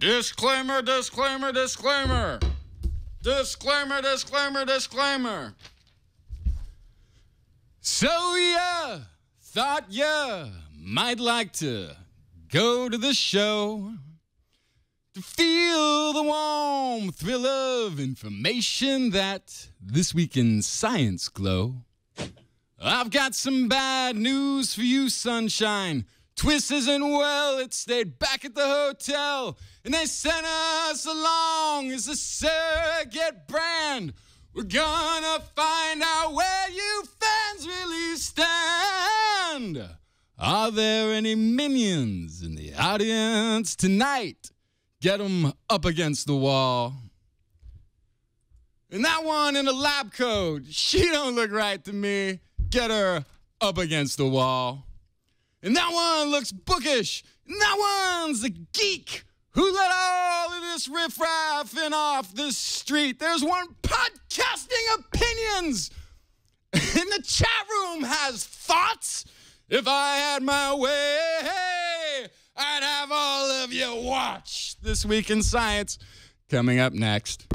Disclaimer, disclaimer, disclaimer. Disclaimer, disclaimer, disclaimer. So, yeah, thought ya might like to go to the show to feel the warm thrill of information that this week in Science Glow. I've got some bad news for you, sunshine. TWIS isn't well, it stayed back at the hotel, and they sent us along as a surrogate brand. We're gonna find out where you fans really stand. Are there any minions in the audience tonight? Get them up against the wall. And that one in a lab coat, she don't look right to me. Get her up against the wall. And that one looks bookish. And that one's a geek who let all of this riffraff in off the street. There's one podcasting opinions. And the chat room has thoughts. If I had my way, I'd have all of you watch This Week in Science. Coming up next.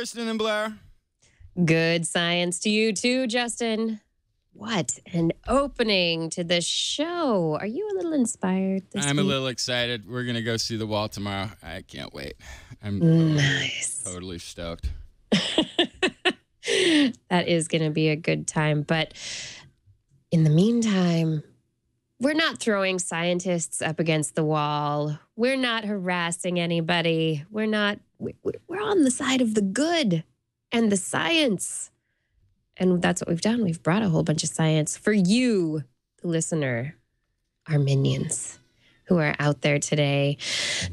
Kirsten and Blair. Good science to you too, Justin. What an opening to the show. Are you a little inspired this I'm a little excited. We're going to go see the wall tomorrow. I can't wait. I'm totally, Nice. totally stoked. that is going to be a good time. But in the meantime, we're not throwing scientists up against the wall. We're not harassing anybody. We're not, we're on the side of the good and the science. And that's what we've done. We've brought a whole bunch of science for you, the listener, our minions who are out there today.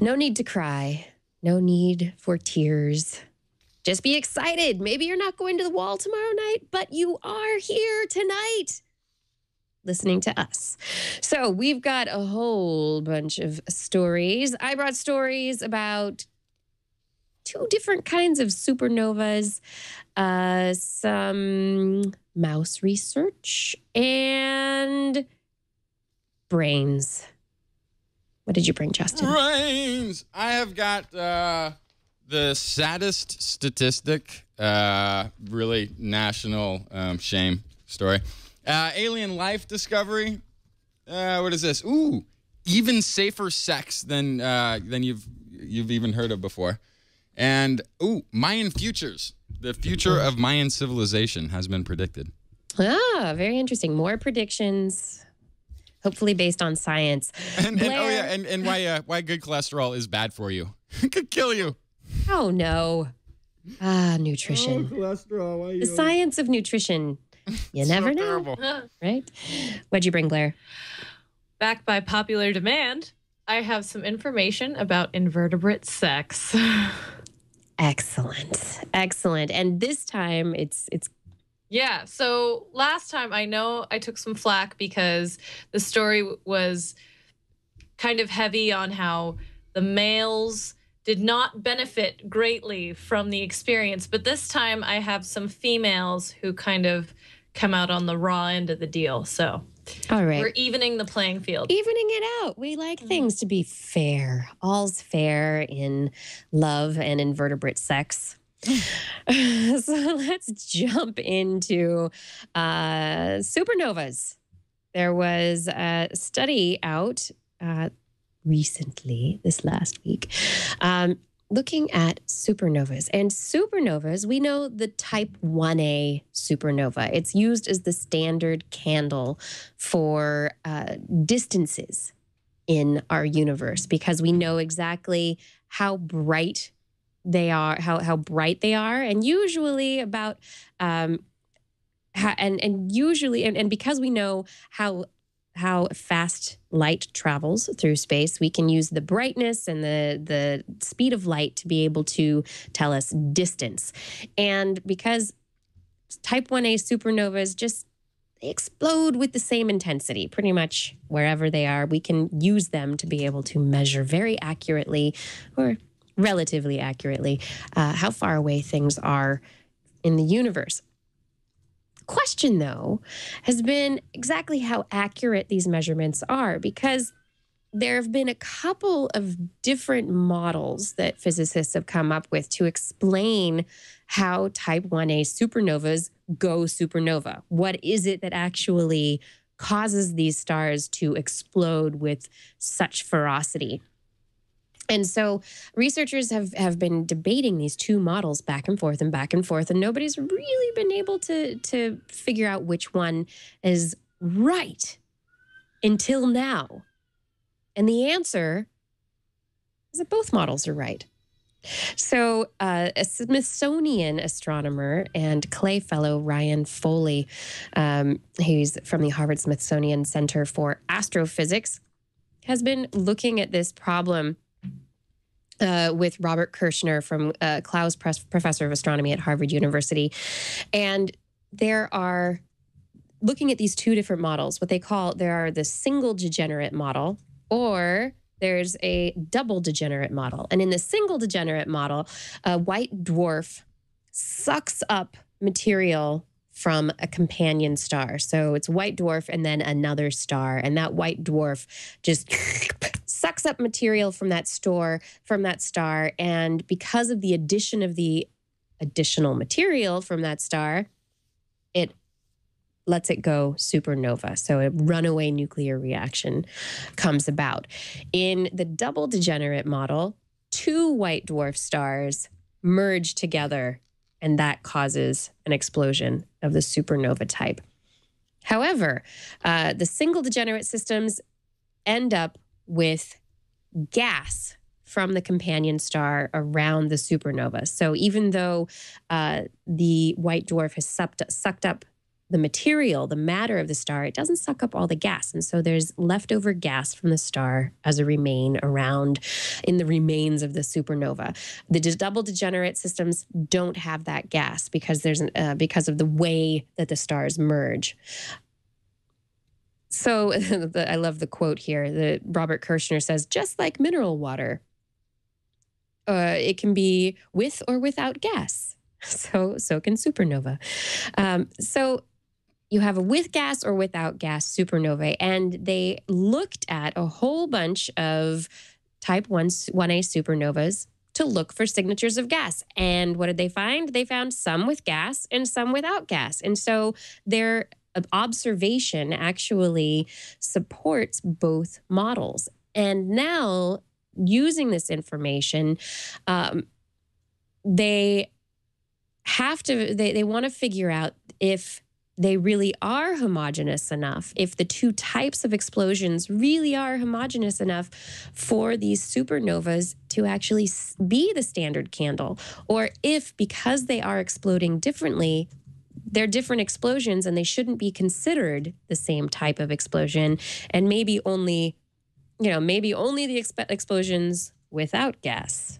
No need to cry, no need for tears just be excited. Maybe you're not going to the wall tomorrow night, but you are here tonight listening to us. So we've got a whole bunch of stories. I brought stories about two different kinds of supernovas, uh, some mouse research, and brains. What did you bring, Justin? Brains. I have got uh, the saddest statistic, uh, really national um, shame story. Uh, alien life discovery. Uh, what is this? Ooh, even safer sex than uh, than you've you've even heard of before. And ooh, Mayan futures. The future of Mayan civilization has been predicted. Ah, very interesting. More predictions, hopefully based on science. And, and oh yeah, and, and why uh, why good cholesterol is bad for you. it could kill you. Oh no. Ah, nutrition. Oh, cholesterol. Why the science of nutrition. You never know, Terrible. right? What'd you bring, Blair? Back by popular demand, I have some information about invertebrate sex. Excellent. Excellent. And this time it's it's yeah, so last time I know I took some flack because the story was kind of heavy on how the males did not benefit greatly from the experience, but this time I have some females who kind of come out on the raw end of the deal. So all right. we're evening the playing field. Evening it out. We like things to be fair. All's fair in love and invertebrate sex. so let's jump into uh, supernovas. There was a study out uh, recently, this last week, um, looking at supernovas. And supernovas, we know the type 1A supernova. It's used as the standard candle for uh, distances in our universe because we know exactly how bright they are, how, how bright they are, and usually about um, and and usually and, and because we know how how fast light travels through space. We can use the brightness and the the speed of light to be able to tell us distance. And because type 1a supernovas just explode with the same intensity pretty much wherever they are we can use them to be able to measure very accurately or relatively accurately uh, how far away things are in the universe question, though, has been exactly how accurate these measurements are because there have been a couple of different models that physicists have come up with to explain how type 1a supernovas go supernova. What is it that actually causes these stars to explode with such ferocity? And so researchers have, have been debating these two models back and forth and back and forth, and nobody's really been able to, to figure out which one is right until now. And the answer is that both models are right. So, uh, a Smithsonian astronomer and Clay Fellow Ryan Foley, um, who's from the Harvard Smithsonian Center for Astrophysics, has been looking at this problem uh, with Robert Kirshner from uh, Clowes Press, Professor of Astronomy at Harvard University. And there are looking at these two different models, what they call there are the single degenerate model, or there's a double degenerate model. And in the single degenerate model, a white dwarf sucks up material from a companion star. So it's white dwarf and then another star. And that white dwarf just sucks up material from that store, from that star. And because of the addition of the additional material from that star, it lets it go supernova. So a runaway nuclear reaction comes about. In the double degenerate model, two white dwarf stars merge together and that causes an explosion of the supernova type. However, uh, the single degenerate systems end up with gas from the companion star around the supernova. So even though uh, the white dwarf has sucked, sucked up the material, the matter of the star, it doesn't suck up all the gas. And so there's leftover gas from the star as a remain around in the remains of the supernova. The double degenerate systems don't have that gas because there's an, uh, because of the way that the stars merge. So I love the quote here. The Robert Kirshner says, just like mineral water, uh, it can be with or without gas. So so can supernova. Um, so you have a with gas or without gas supernovae. And they looked at a whole bunch of type 1, 1A supernovas to look for signatures of gas. And what did they find? They found some with gas and some without gas. And so their observation actually supports both models. And now, using this information, um, they have to, they, they want to figure out if they really are homogenous enough, if the two types of explosions really are homogenous enough for these supernovas to actually be the standard candle, or if because they are exploding differently, they're different explosions and they shouldn't be considered the same type of explosion, and maybe only, you know, maybe only the exp- explosions without gas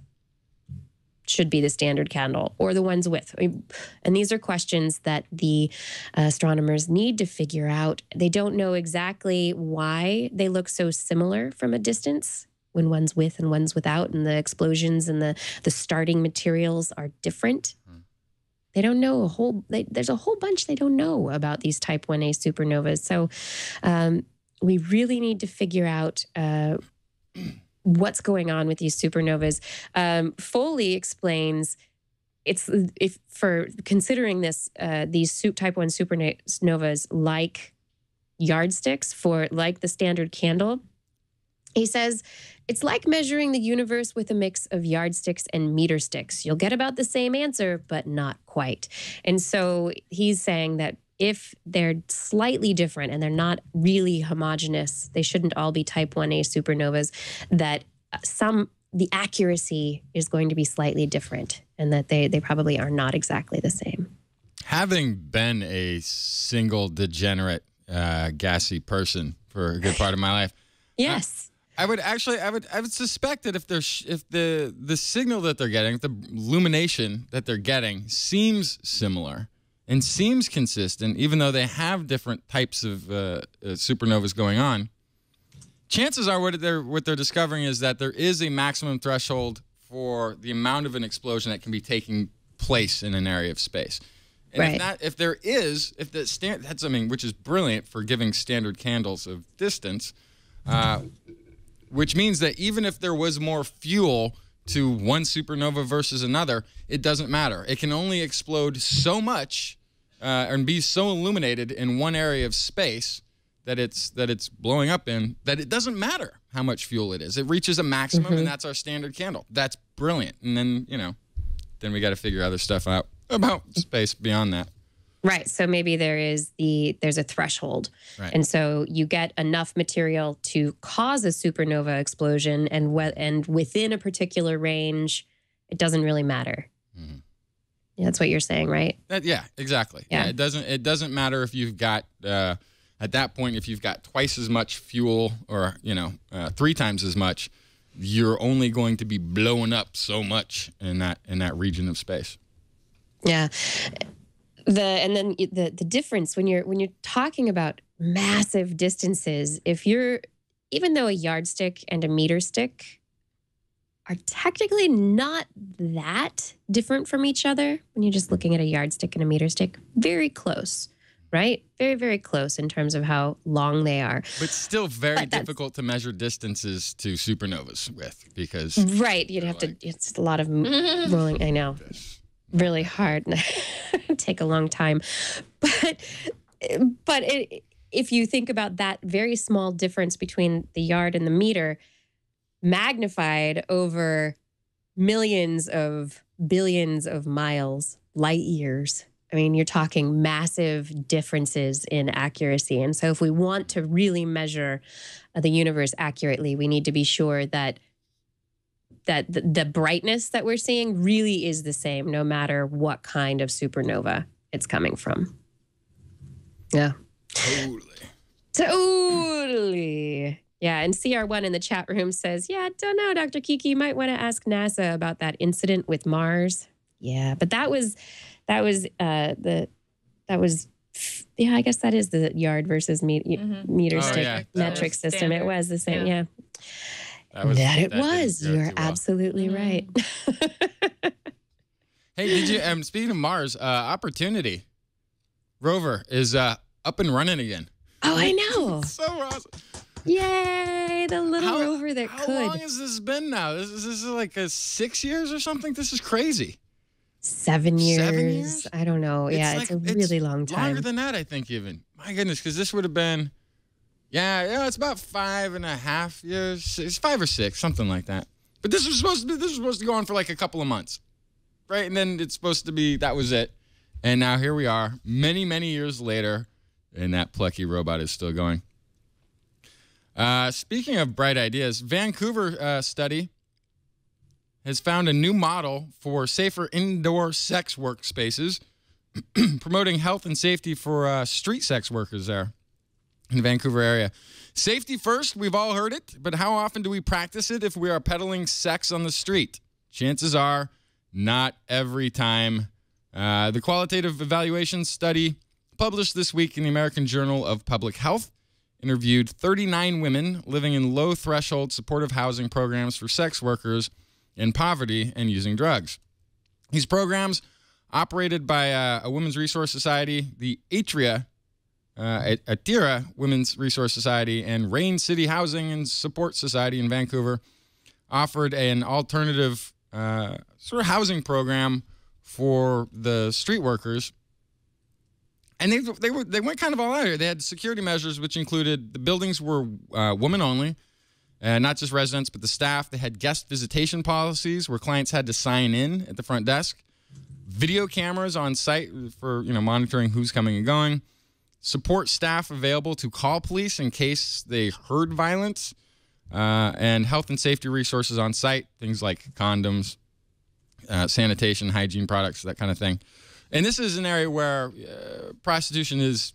should be the standard candle or the ones with? And these are questions that the uh, astronomers need to figure out. They don't know exactly why they look so similar from a distance when one's with and one's without, and the explosions and the, the starting materials are different. Hmm. They don't know a whole, they, there's a whole bunch they don't know about these type 1A supernovas. So um, we really need to figure out. Uh, what's going on with these supernovas. Um, Foley explains it's if for considering this uh, these type one supernovas like yardsticks for like the standard candle. He says it's like measuring the universe with a mix of yardsticks and meter sticks. You'll get about the same answer, but not quite. And so he's saying that if they're slightly different and they're not really homogeneous, they shouldn't all be type 1A supernovas, that some the accuracy is going to be slightly different and that they they probably are not exactly the same. Having been a single degenerate, uh, gassy person for a good part of my life, Yes. I would actually, I would, I would suspect that if there's, if the the signal that they're getting, the illumination that they're getting seems similar and seems consistent, even though they have different types of uh, uh, supernovas going on. Chances are, what they're what they're discovering is that there is a maximum threshold for the amount of an explosion that can be taking place in an area of space. And Right. if that, if there is, if the stand, that's I mean, which is brilliant for giving standard candles of distance. Uh, which means that even if there was more fuel to one supernova versus another, it doesn't matter. It can only explode so much uh, and be so illuminated in one area of space that it's that it's blowing up in that it doesn't matter how much fuel it is. It reaches a maximum, and that's our standard candle. That's brilliant. And then you know, then we got to figure other stuff out about space beyond that. Right. So maybe there is the there's a threshold. Right. And so you get enough material to cause a supernova explosion and what and within a particular range, it doesn't really matter. Mhm. Yeah, that's what you're saying, right? That, yeah, exactly. Yeah. Yeah. it doesn't it doesn't matter if you've got uh, at that point if you've got twice as much fuel or you know uh, three times as much, you're only going to be blowing up so much in that in that region of space. Yeah. The and then the the difference when you're when you're talking about massive distances, if you're even though a yardstick and a meter stick are technically not that different from each other when you're just looking at a yardstick and a meter stick, very close, right? Very very close in terms of how long they are. But still very But difficult to measure distances to supernovas with because Right, you'd have to it's a lot of rolling, I know. Really hard and take a long time. But but it, if you think about that very small difference between the yard and the meter magnified over millions of billions of miles light years i mean you're talking massive differences in accuracy. And so if we want to really measure the universe accurately we need to be sure that that the, the brightness that we're seeing really is the same no matter what kind of supernova it's coming from. Yeah. totally. Totally. Yeah. And CR1 in the chat room says, Yeah, I don't know, Dr. Kiki. You might want to ask NASA about that incident with Mars. Yeah. But that was, that was, uh, the, that was, yeah, I guess that is the yard versus me- Mhm. meter Oh, stick yeah, metric was system. It was the same. Yeah. Yeah. That was that it that was. You're well. absolutely Mhm. right. Hey, did you? Um, speaking of Mars, uh, Opportunity rover is uh, up and running again. oh, I know. So awesome. Yay, the little How- rover that How could. How long has this been now? This is, this is like a six years or something. This is crazy. Seven years. Seven years? I don't know. It's yeah, like- it's a it's really long time. Longer than that, I think. Even my goodness, because this would have been, yeah, yeah, it's about five and a half years. It's five or six, something like that. But this was supposed to be. This was supposed to go on for like a couple of months, right? And then it's supposed to be that was it. And now here we are, many many years later, and that plucky robot is still going. Uh, speaking of bright ideas, Vancouver uh, study has found a new model for safer indoor sex workspaces, promoting health and safety for uh, street sex workers there in the Vancouver area. Safety first, we've all heard it, but how often do we practice it if we are peddling sex on the street? Chances are not every time. Uh, the qualitative evaluation study published this week in the American Journal of Public Health interviewed 39 women living in low threshold supportive housing programs for sex workers in poverty and using drugs. These programs, operated by uh, a women's resource society, the Atria, uh, At- Atira Women's Resource Society, and Rain City Housing and Support Society in Vancouver, offered an alternative uh, sort of housing program for the street workers and they they were they went kind of all out here. They had security measures, which included the buildings were uh, women only, and not just residents, but the staff. They had guest visitation policies where clients had to sign in at the front desk. Video cameras on site for you know monitoring who's coming and going. Support staff available to call police in case they heard violence, uh, and health and safety resources on site. Things like condoms, uh, sanitation, hygiene products, that kind of thing. and this is an area where uh, prostitution is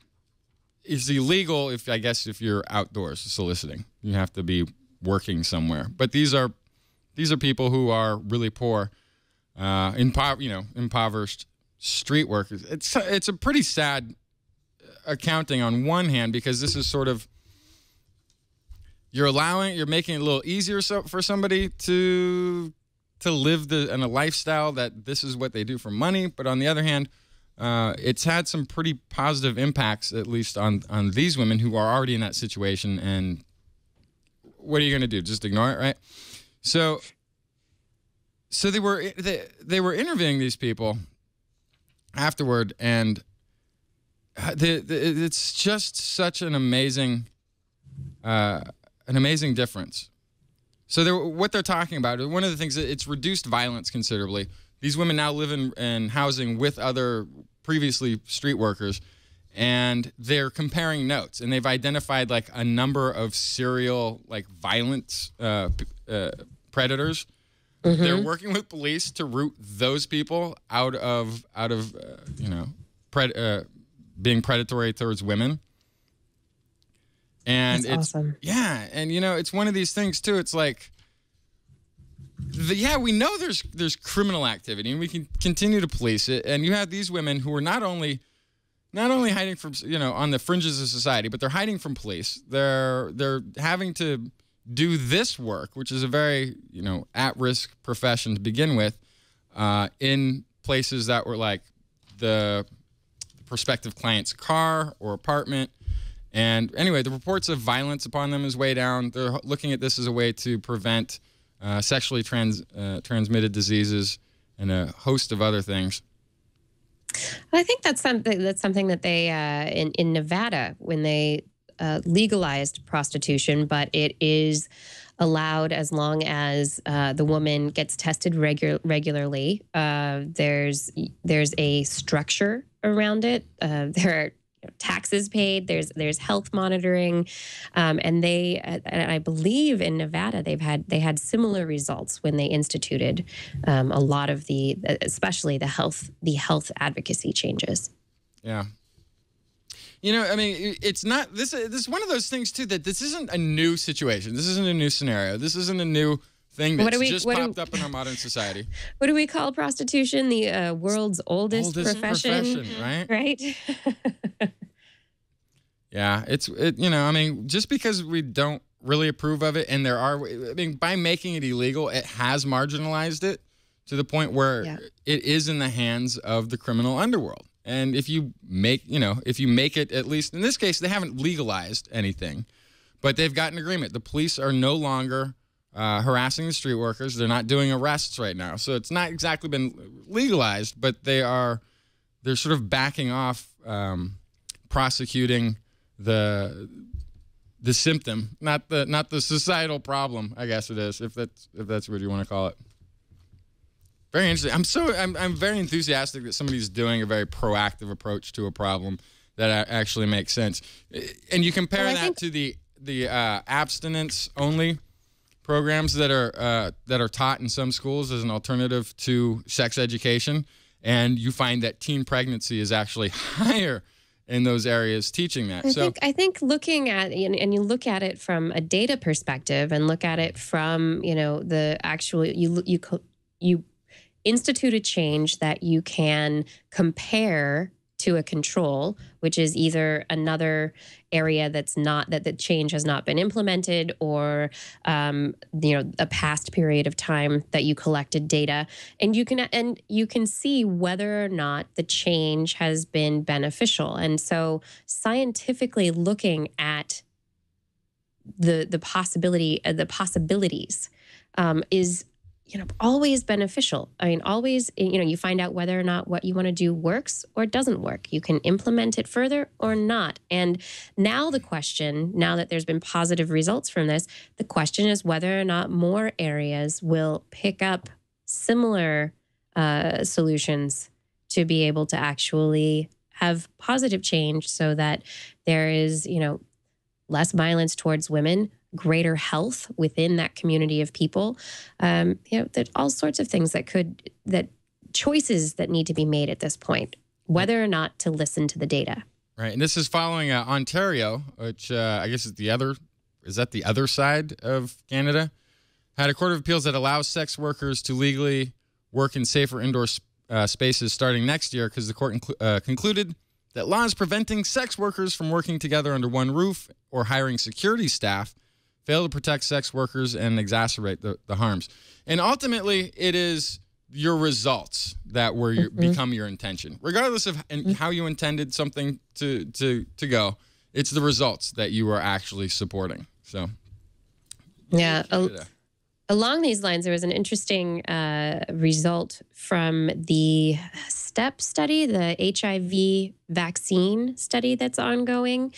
is illegal. If I guess if you're outdoors soliciting, you have to be working somewhere. But these are these are people who are really poor, uh, impo- you know, impoverished street workers. It's it's a pretty sad accounting on one hand because this is sort of you're allowing you're making it a little easier so, for somebody to to live the in a lifestyle that this is what they do for money. But on the other hand uh, it's had some pretty positive impacts at least on on these women who are already in that situation. And what are you going to do? Just ignore it right? So so they were they, they were interviewing these people afterward and the, the, it's just such an amazing uh, an amazing difference. So they're, what they're talking about, is one of the things, that it's reduced violence considerably. These women now live in, in housing with other previously street workers, and they're comparing notes, and they've identified like a number of serial like violent uh, uh, predators. They're working with police to root those people out of out of uh, you know pred- uh, being predatory towards women. And That's it's awesome. yeah, and you know, it's one of these things too. It's like, the, yeah, we know there's there's criminal activity, and we can continue to police it. And you have these women who are not only not only hiding from you know on the fringes of society, but they're hiding from police. They're they're having to do this work, which is a very you know at risk profession to begin with, uh, in places that were like the prospective client's car or apartment. And anyway, the reports of violence upon them is way down. They're looking at this as a way to prevent uh, sexually trans, uh, transmitted diseases and a host of other things. I think that's something that's something that they uh, in in Nevada when they uh, legalized prostitution, but it is allowed as long as uh, the woman gets tested regu- regularly. Uh, there's there's a structure around it. Uh, there are you know, taxes paid. There's there's health monitoring, um, and they uh, and I believe in Nevada they've had they had similar results when they instituted um, a lot of the especially the health the health advocacy changes. Yeah. You know, I mean, it's not this. This is one of those things too that this isn't a new situation. This isn't a new scenario. This isn't a new thing What that's do we- just what do- popped up in our modern society. What do we call prostitution? The uh, world's oldest, profession, right? right? Yeah, it's it. You know, I mean, just because we don't really approve of it, and there are, I mean, by making it illegal, it has marginalized it to the point where Yeah. it is in the hands of the criminal underworld. And if you make, you know, if you make it at least in this case, they haven't legalized anything, but they've got an agreement. The police are no longer uh, harassing the street workers. They're not doing arrests right now, so it's not exactly been legalized, but they are. They're sort of backing off um, prosecuting the the symptom, not the not the societal problem. I guess it is, if that's if that's what you want to call it. Very interesting. I'm so I'm I'm very enthusiastic that somebody's doing a very proactive approach to a problem that actually makes sense. And you compare Well, that to the the uh, abstinence only programs that are uh, that are taught in some schools as an alternative to sex education, and you find that teen pregnancy is actually higher in those areas teaching that. I so think I think looking at and, and you look at it from a data perspective and look at it from you know the actual you you you institute a change that you can compare to a control, which is either another area that's not that the change has not been implemented, or um, you know a past period of time that you collected data, and you can and you can see whether or not the change has been beneficial. And so, scientifically looking at the the possibility uh, the possibilities um, is you know always beneficial. I mean always you know you find out whether or not what you want to do works or doesn't work. You can implement it further or not. And now the question now that there's been positive results from this the question is whether or not more areas will pick up similar uh, solutions to be able to actually have positive change so that there is you know less violence towards women greater health within that community of people um, you know all sorts of things that could that choices that need to be made at this point whether or not to listen to the data. Right, and this is following uh, Ontario, which uh, I guess is the other. Is that the other side of Canada? Had a court of appeals that allows sex workers to legally work in safer indoor uh, spaces starting next year because the court uh, concluded that laws preventing sex workers from working together under one roof or hiring security staff fail to protect sex workers and exacerbate the, the harms. And ultimately, it is your results that were your, become your intention, regardless of and how you intended something to to to go. It's the results that you are actually supporting. So, Yeah. al- Along these lines, there was an interesting uh, result from the STEP study, the HIV vaccine study that's ongoing,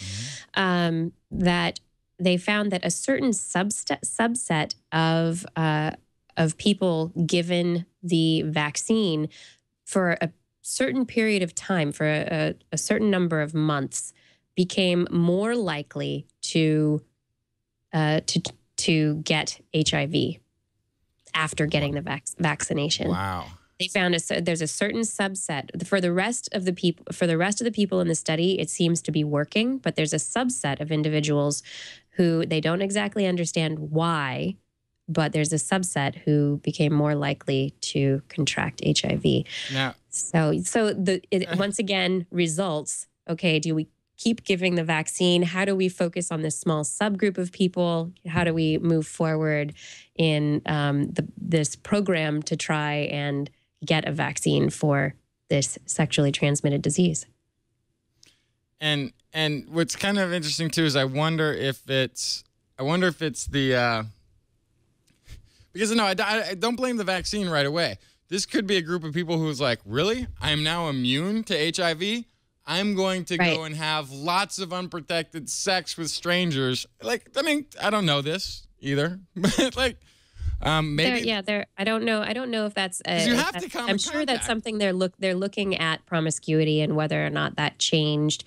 um, that they found that a certain subset subset of uh, of people given the vaccine for a certain period of time, for a, a certain number of months, became more likely to uh, to to get HIV after getting the vac- vaccination. wow. They found a there's a certain subset for the rest of the people for the rest of the people in the study. It seems to be working, but there's a subset of individuals who they don't exactly understand why, but there's a subset who became more likely to contract HIV. Now, So, so the it, once again results. Okay, do we keep giving the vaccine? How do we focus on this small subgroup of people? How do we move forward in um, the, this program to try and get a vaccine for this sexually transmitted disease? And and what's kind of interesting too is I wonder if it's I wonder if it's the uh, because no, I, I don't blame the vaccine right away. This could be a group of people who's like, really, I am now immune to HIV. I'm going to Right. go and have lots of unprotected sex with strangers. Like, I mean, I don't know this either, but like, um, maybe yeah, there. I don't know. I don't know if that's. A, you have to come I'm sure contact. that's something they're look. They're looking at promiscuity and whether or not that changed,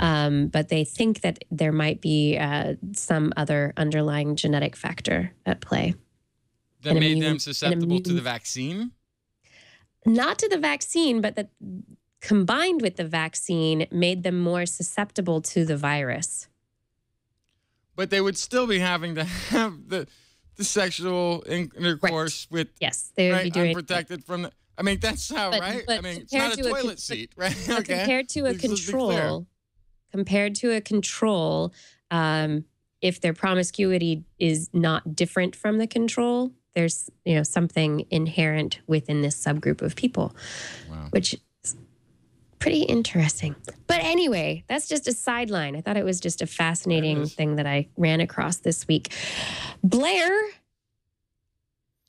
um, but they think that there might be uh, some other underlying genetic factor at play. that an made immune- them susceptible to the vaccine. Not to the vaccine, but that combined with the vaccine made them more susceptible to the virus. But they would still be having to have the the sexual in- intercourse with Yes, they would be right, doing. unprotected from the. I mean, that's how, But- right? but I mean, it's not a to a toilet con- seat, right? Okay. compared to a control, compared to a control, um, if their promiscuity is not different from the control, there's you know something inherent within this subgroup of people, Wow. which pretty interesting. But anyway, that's just a sideline. I thought it was just a fascinating is. thing that I ran across this week. Blair,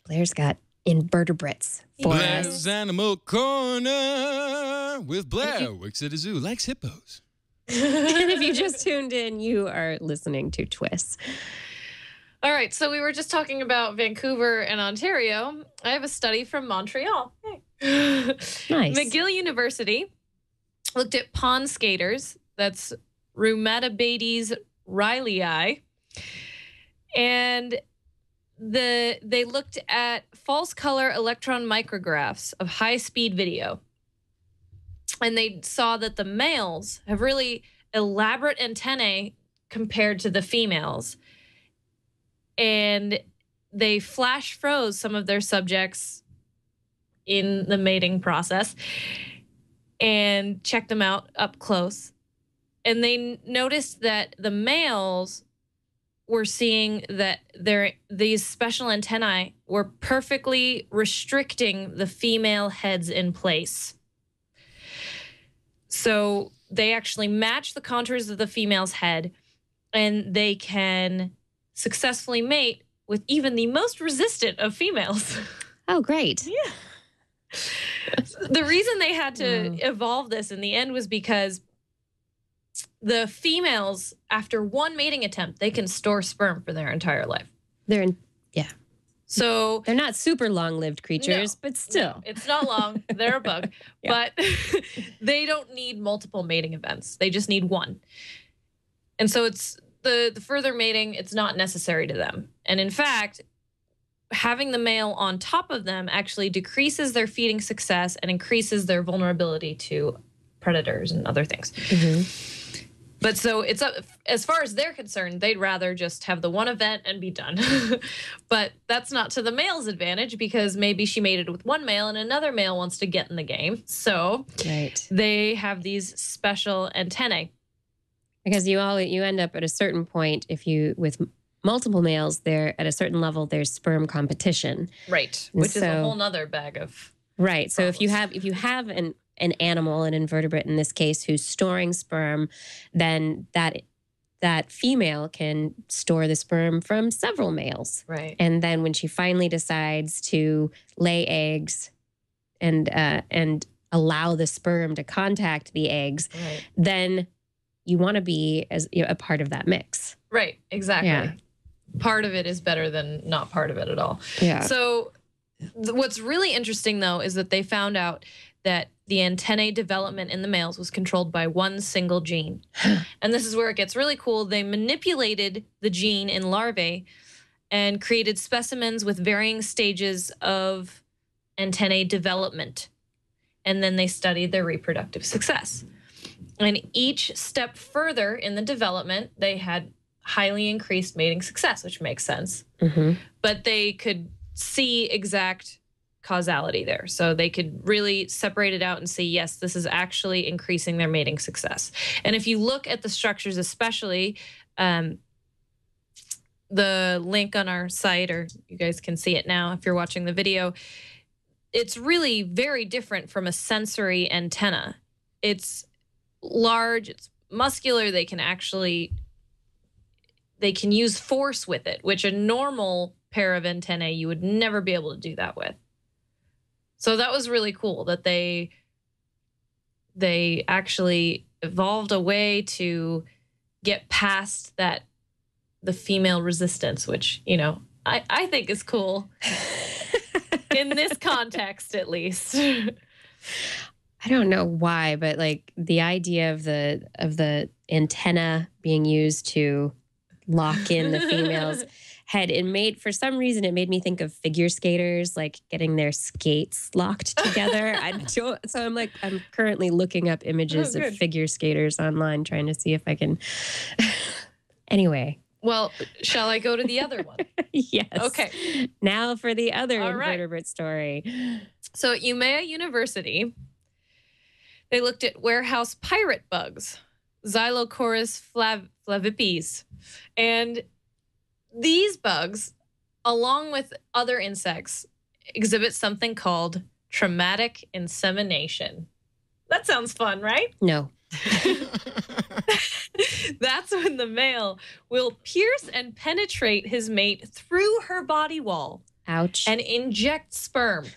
Blair's got invertebrates for us. Blair's Animal Corner with Blair works at a zoo, likes hippos. and if you just tuned in, you are listening to TWIS. All right, so we were just talking about Vancouver and Ontario. I have a study from Montreal. Nice. McGill University looked at pond skaters. That's Rheumatobates rileyi. and the they looked at false color electron micrographs of high speed video, and they saw that the males have really elaborate antennae compared to the females, and they flash froze some of their subjects in the mating process and checked them out up close. And they noticed that the males were seeing that their these special antennae were perfectly restricting the female heads in place. So they actually match the contours of the female's head and they can successfully mate with even the most resistant of females. Oh, great. The reason they had to evolve this in the end was because the females after one mating attempt they can store sperm for their entire life. They're in, yeah. so they're not super long-lived creatures, but still. no, it's not long. They're a bug. Yeah. but they don't need multiple mating events. They just need one. And so it's the the further mating it's not necessary to them. And in fact having the male on top of them actually decreases their feeding success and increases their vulnerability to predators and other things. Mhm. But so it's up, as far as they're concerned, they'd rather just have the one event and be done. but that's not to the male's advantage because maybe she mated with one male and another male wants to get in the game. So Right. they have these special antennae. Because you all you end up at a certain point if you with multiple males there at a certain level there's sperm competition. Right. And Which is a whole nother bag of Right. So if you have if you have an an animal, an invertebrate in this case, who's storing sperm, then that that female can store the sperm from several males. right. And then when she finally decides to lay eggs and uh, and allow the sperm to contact the eggs, Right. then you want to be as you know, a part of that mix. Right. Exactly. Yeah. Part of it is better than not part of it at all. Yeah. So, th- what's really interesting though is that they found out that the antennae development in the males was controlled by one single gene. and this is where it gets really cool. They manipulated the gene in larvae and created specimens with varying stages of antennae development. And then they studied their reproductive success. And each step further in the development, they had highly increased mating success, which makes sense Mhm. but they could see exact causality there. So they could really separate it out and see, yes, this is actually increasing their mating success. And if you look at the structures, especially um, the link on our site, or you guys can see it now if you're watching the video, it's really very different from a sensory antenna. It's large, it's muscular, they can actually they can use force with it, which a normal pair of antennae you would never be able to do that with. So that was really cool that they they actually evolved a way to get past that the female resistance, which, you know, I, I think is cool in this context at least. I don't know why, but like the idea of the of the antenna being used to lock in the female's head, it made for some reason it made me think of figure skaters like getting their skates locked together. I don't so I'm like I'm currently looking up images Oh, of figure skaters online trying to see if I can anyway. well, shall I go to the other one? yes. Okay. Now for the other All right. invertebrate story. So at Umea University, they looked at warehouse pirate bugs, Xylocoris flav- flavipes. And these bugs, along with other insects, exhibit something called traumatic insemination. That sounds fun, right? No. That's when the male will pierce and penetrate his mate through her body wall Ouch. and inject sperm.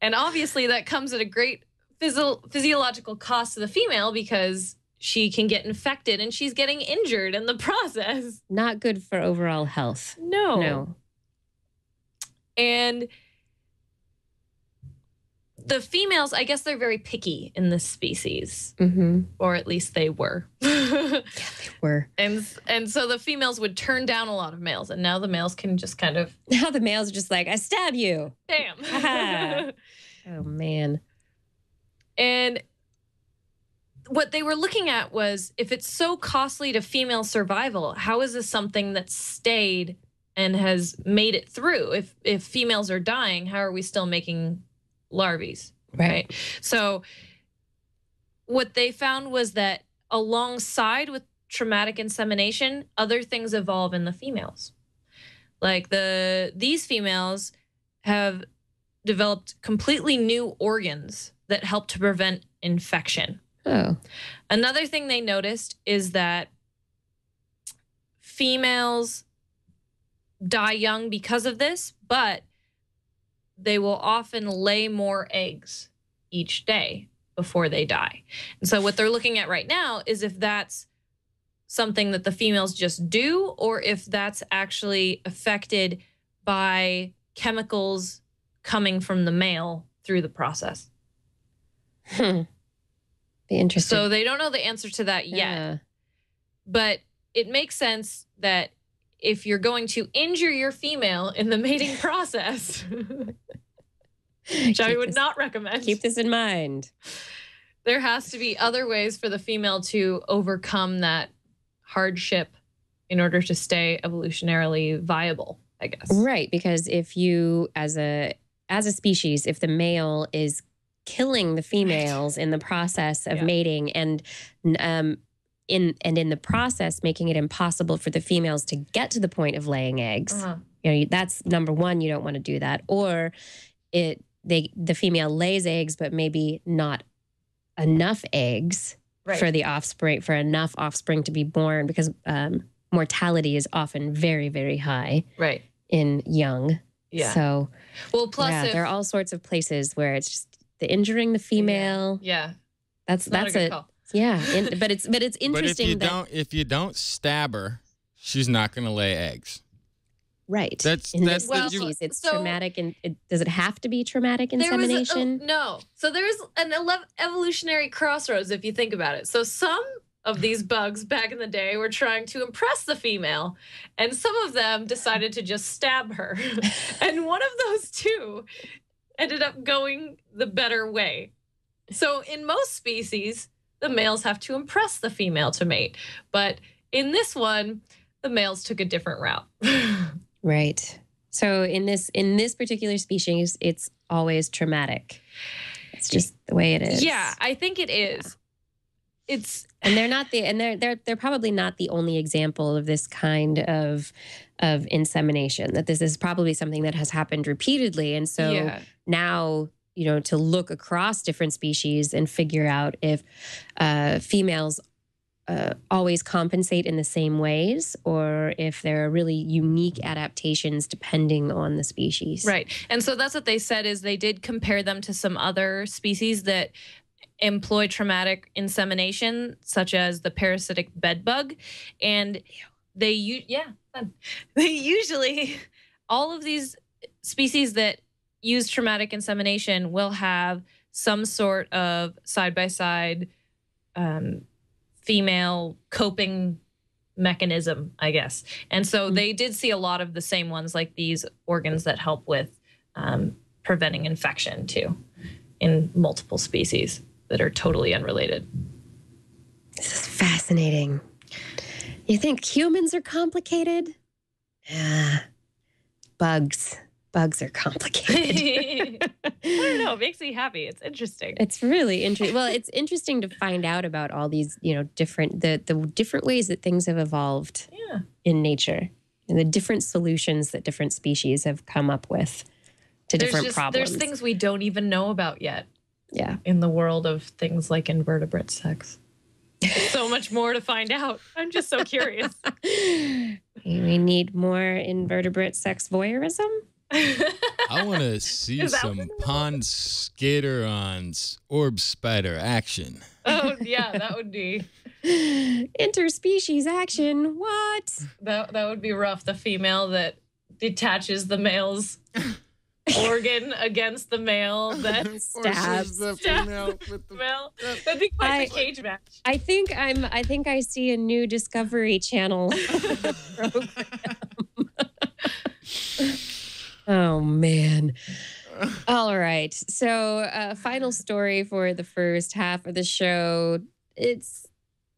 And obviously, that comes at a great physio- physiological cost to the female because she can get infected and she's getting injured in the process. Not good for overall health. No. No. And the females, I guess they're very picky in this species, Mm-hmm. or at least they were. Were and and so the females would turn down a lot of males, and now the males can just kind of now the males are just like, I stab you. bam. Oh man. And what they were looking at was if it's so costly to female survival, how is this something that stayed and has made it through? If if females are dying, how are we still making larvae? Right. So what they found was that alongside with traumatic insemination, other things evolve in the females. Like the these females have developed completely new organs that help to prevent infection. Oh. Another thing they noticed is that females die young because of this, but they will often lay more eggs each day before they die. And so what they're looking at right now is if that's something that the females just do or if that's actually affected by chemicals coming from the male through the process. Hmm. Interesting. So they don't know the answer to that yet. Yeah. but it makes sense that if you're going to injure your female in the mating process, which I would this- not recommend. Keep this in mind. there has to be other ways for the female to overcome that hardship in order to stay evolutionarily viable, I guess. Right, because if you as a as a species, if the male is killing the females in the process of Yeah. mating and um in and in the process making it impossible for the females to get to the point of laying eggs. Uh-huh. You know, that's number 1, you don't want to do that or it they the female lays eggs but maybe not enough eggs Right. for the offspring for enough offspring to be born because um mortality is often very very high right. in young. Yeah. So well, plus yeah, if, there are all sorts of places where it's just the injuring the female. yeah, That's it's that's a it. call. Yeah, in, but it's but it's interesting. But if interesting you that don't if you don't stab her, she's not gonna lay eggs. right. That's- in that's this Well, species, it's so- traumatic and it, does it have to be traumatic There was a- insemination? oh, no. So there's an evolutionary crossroads if you think about it. So some of these bugs back in the day were trying to impress the female, and some of them decided to just stab her. and one of those two ended up going the better way. So in most species, the males have to impress the female to mate. But in this one, the males took a different route. Right. So in this in this particular species, it's always traumatic. It's just the way it is. yeah, I think it is. It's and they're not the and they're they're they're probably not the only example of this kind of of insemination that this is probably something that has happened repeatedly and so yeah. now you know to look across different species and figure out if uh, females uh, always compensate in the same ways or if there are really unique adaptations depending on the species Right. And so that's what they said is they did compare them to some other species that employ traumatic insemination, such as the parasitic bedbug. And they u- yeah. They usually all of these species that use traumatic insemination will have some sort of side by side um, female coping mechanism, I guess. And so Mhm. they did see a lot of the same ones, like these organs that help with um, preventing infection too, in multiple species that are totally unrelated. this is fascinating you think humans are complicated yeah bugs bugs are complicated I don't know. It makes me happy. It's interesting. It's really interesting. Well, it's interesting to find out about all these, you know, different the the different ways that things have evolved Yeah. in nature and the different solutions that different species have come up with to There's different just problems. there's things we don't even know about yet yeah. in the world of things like invertebrate sex. so much more to find out. I'm just so curious. we need more invertebrate sex voyeurism. I want to see some pond skater-ons orb spider action. oh yeah, that would be Interspecies action. What? that that would be rough. The female that detaches the male's organ against the male that Stabs. the Stabs female with the well that'd be quite I- cage match. I think I'm I think I see a new Discovery Channel program. oh man. All right. So, uh, final story for the first half of the show. It's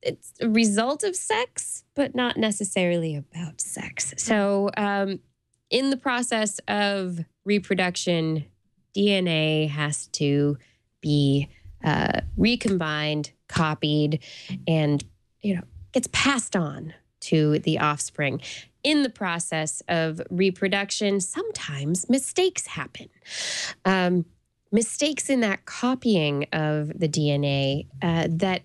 it's a result of sex, but not necessarily about sex. So, um, in the process of reproduction, DNA has to be uh, recombined, copied, and you know gets passed on to the offspring. In the process of reproduction, sometimes mistakes happen. Um, mistakes in that copying of the DNA uh, that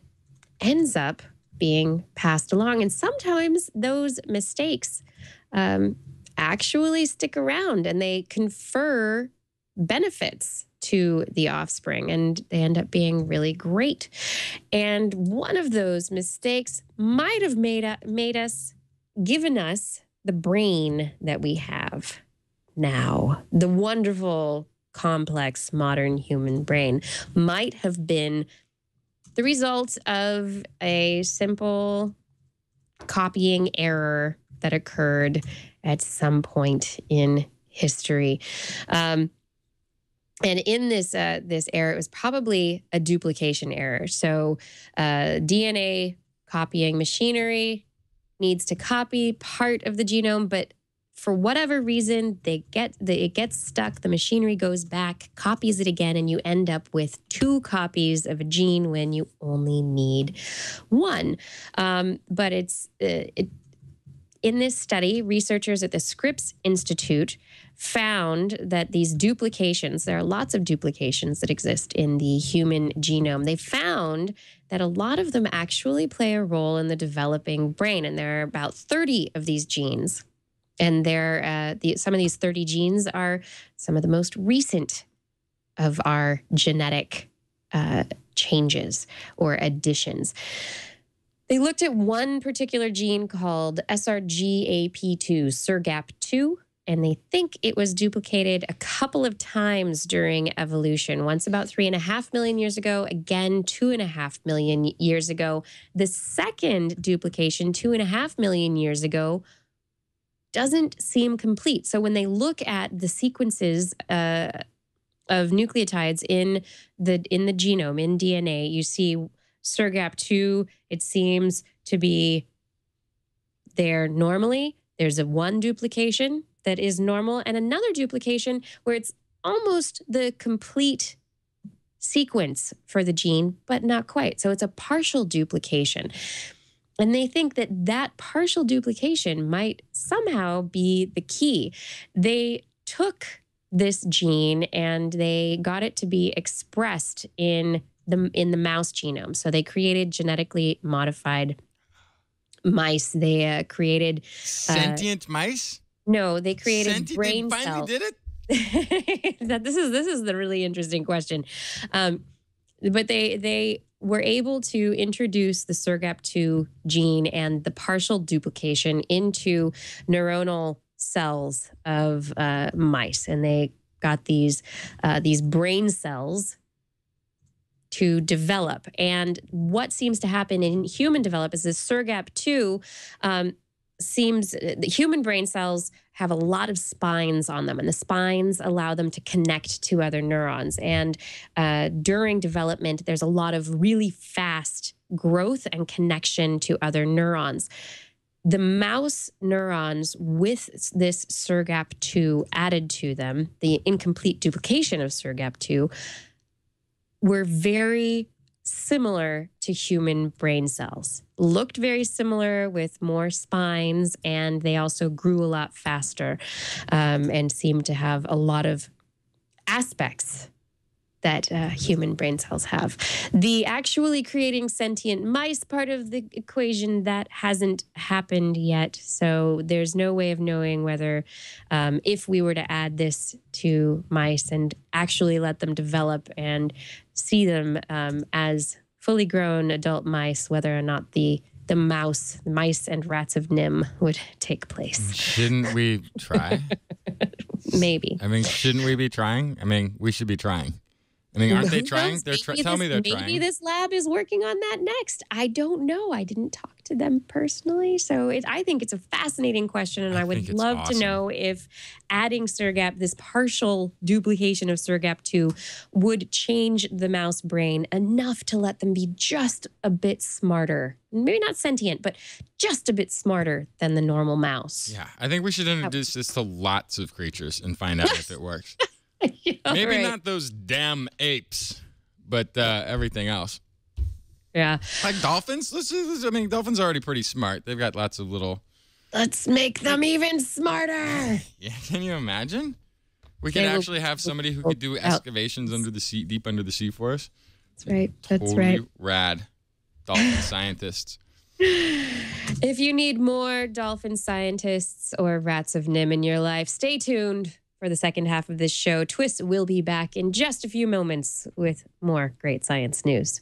ends up being passed along, and sometimes those mistakes um, actually stick around and they confer benefits to the offspring and they end up being really great. And one of those mistakes might have made, made us, given us the brain that we have now, the wonderful, complex, modern human brain, might have been the result of a simple copying error that occurred at some point in history. Um, and in this uh, this error, it was probably a duplication error. So uh, DNA copying machinery needs to copy part of the genome, but for whatever reason, they get the, it gets stuck. The machinery goes back, copies it again, and you end up with two copies of a gene when you only need one. Um, but it's uh, it, in this study, researchers at the Scripps Institute found that these duplications, there are lots of duplications that exist in the human genome. They found that a lot of them actually play a role in the developing brain, and there are about 30 of these genes. And there, uh, the, some of these 30 genes are some of the most recent of our genetic uh, changes or additions. They looked at one particular gene called SRGAP2, SIRGAP2, and they think it was duplicated a couple of times during evolution. Once about three and a half million years ago, again, two and a half million years ago. The second duplication, two and a half million years ago, doesn't seem complete. So when they look at the sequences uh, of nucleotides in the in the genome in DNA, you see SIRGAP2. It seems to be there normally. There's a one duplication that is normal, and another duplication where it's almost the complete sequence for the gene, but not quite. So it's a partial duplication. And they think that that partial duplication might somehow be the key. They took this gene and they got it to be expressed in the in the mouse genome. So they created genetically modified mice. They uh, created Sentient mice? no, they created Sentient, brain they finally cells. did it? that this is this is the really interesting question. Um, but they they were able to introduce the SIRGAP2 gene and the partial duplication into neuronal cells of uh, mice, and they got these uh, these brain cells to develop. And what seems to happen in human develop is this SIRGAP2 um, seems the human brain cells have a lot of spines on them, and the spines allow them to connect to other neurons. And uh, during development, there's a lot of really fast growth and connection to other neurons. The mouse neurons with this SIRGAP2 added to them, the incomplete duplication of SIRGAP2, were very similar to human brain cells. Looked very similar with more spines, and they also grew a lot faster um, and seemed to have a lot of aspects that uh, human brain cells have. The actually creating sentient mice part of the equation that hasn't happened yet. So there's no way of knowing whether, um, if we were to add this to mice and actually let them develop and see them um, as fully grown adult mice, whether or not the the mouse, the mice and rats of NIMH would take place. Shouldn't we try? Maybe. I mean, shouldn't we be trying? I mean, we should be trying. I mean, aren't they trying? They're Maybe tell this- me they're maybe trying. Maybe this lab is working on that next. I don't know. I didn't talk to them personally, so it, I think it's a fascinating question, and I I, would love awesome. to know if adding SIRGAP, this partial duplication of SIRGAP two, would change the mouse brain enough to let them be just a bit smarter. Maybe not sentient, but just a bit smarter than the normal mouse. Yeah, I think we should introduce this to lots of creatures and find out if it works. Maybe Right. not those damn apes, but uh, everything else. Yeah. Like dolphins. Let's, let's- I mean, dolphins are already pretty smart. They've got lots of little. Let's make them even smarter. Yeah, can you imagine? We could They will- actually have somebody who could do excavations under the sea, deep under the sea for us. That's right. That's totally right. rad. Dolphin scientists. If you need more dolphin scientists or rats of NIMH in your life, stay tuned for the second half of this show. TWIS will be back in just a few moments with more great science news.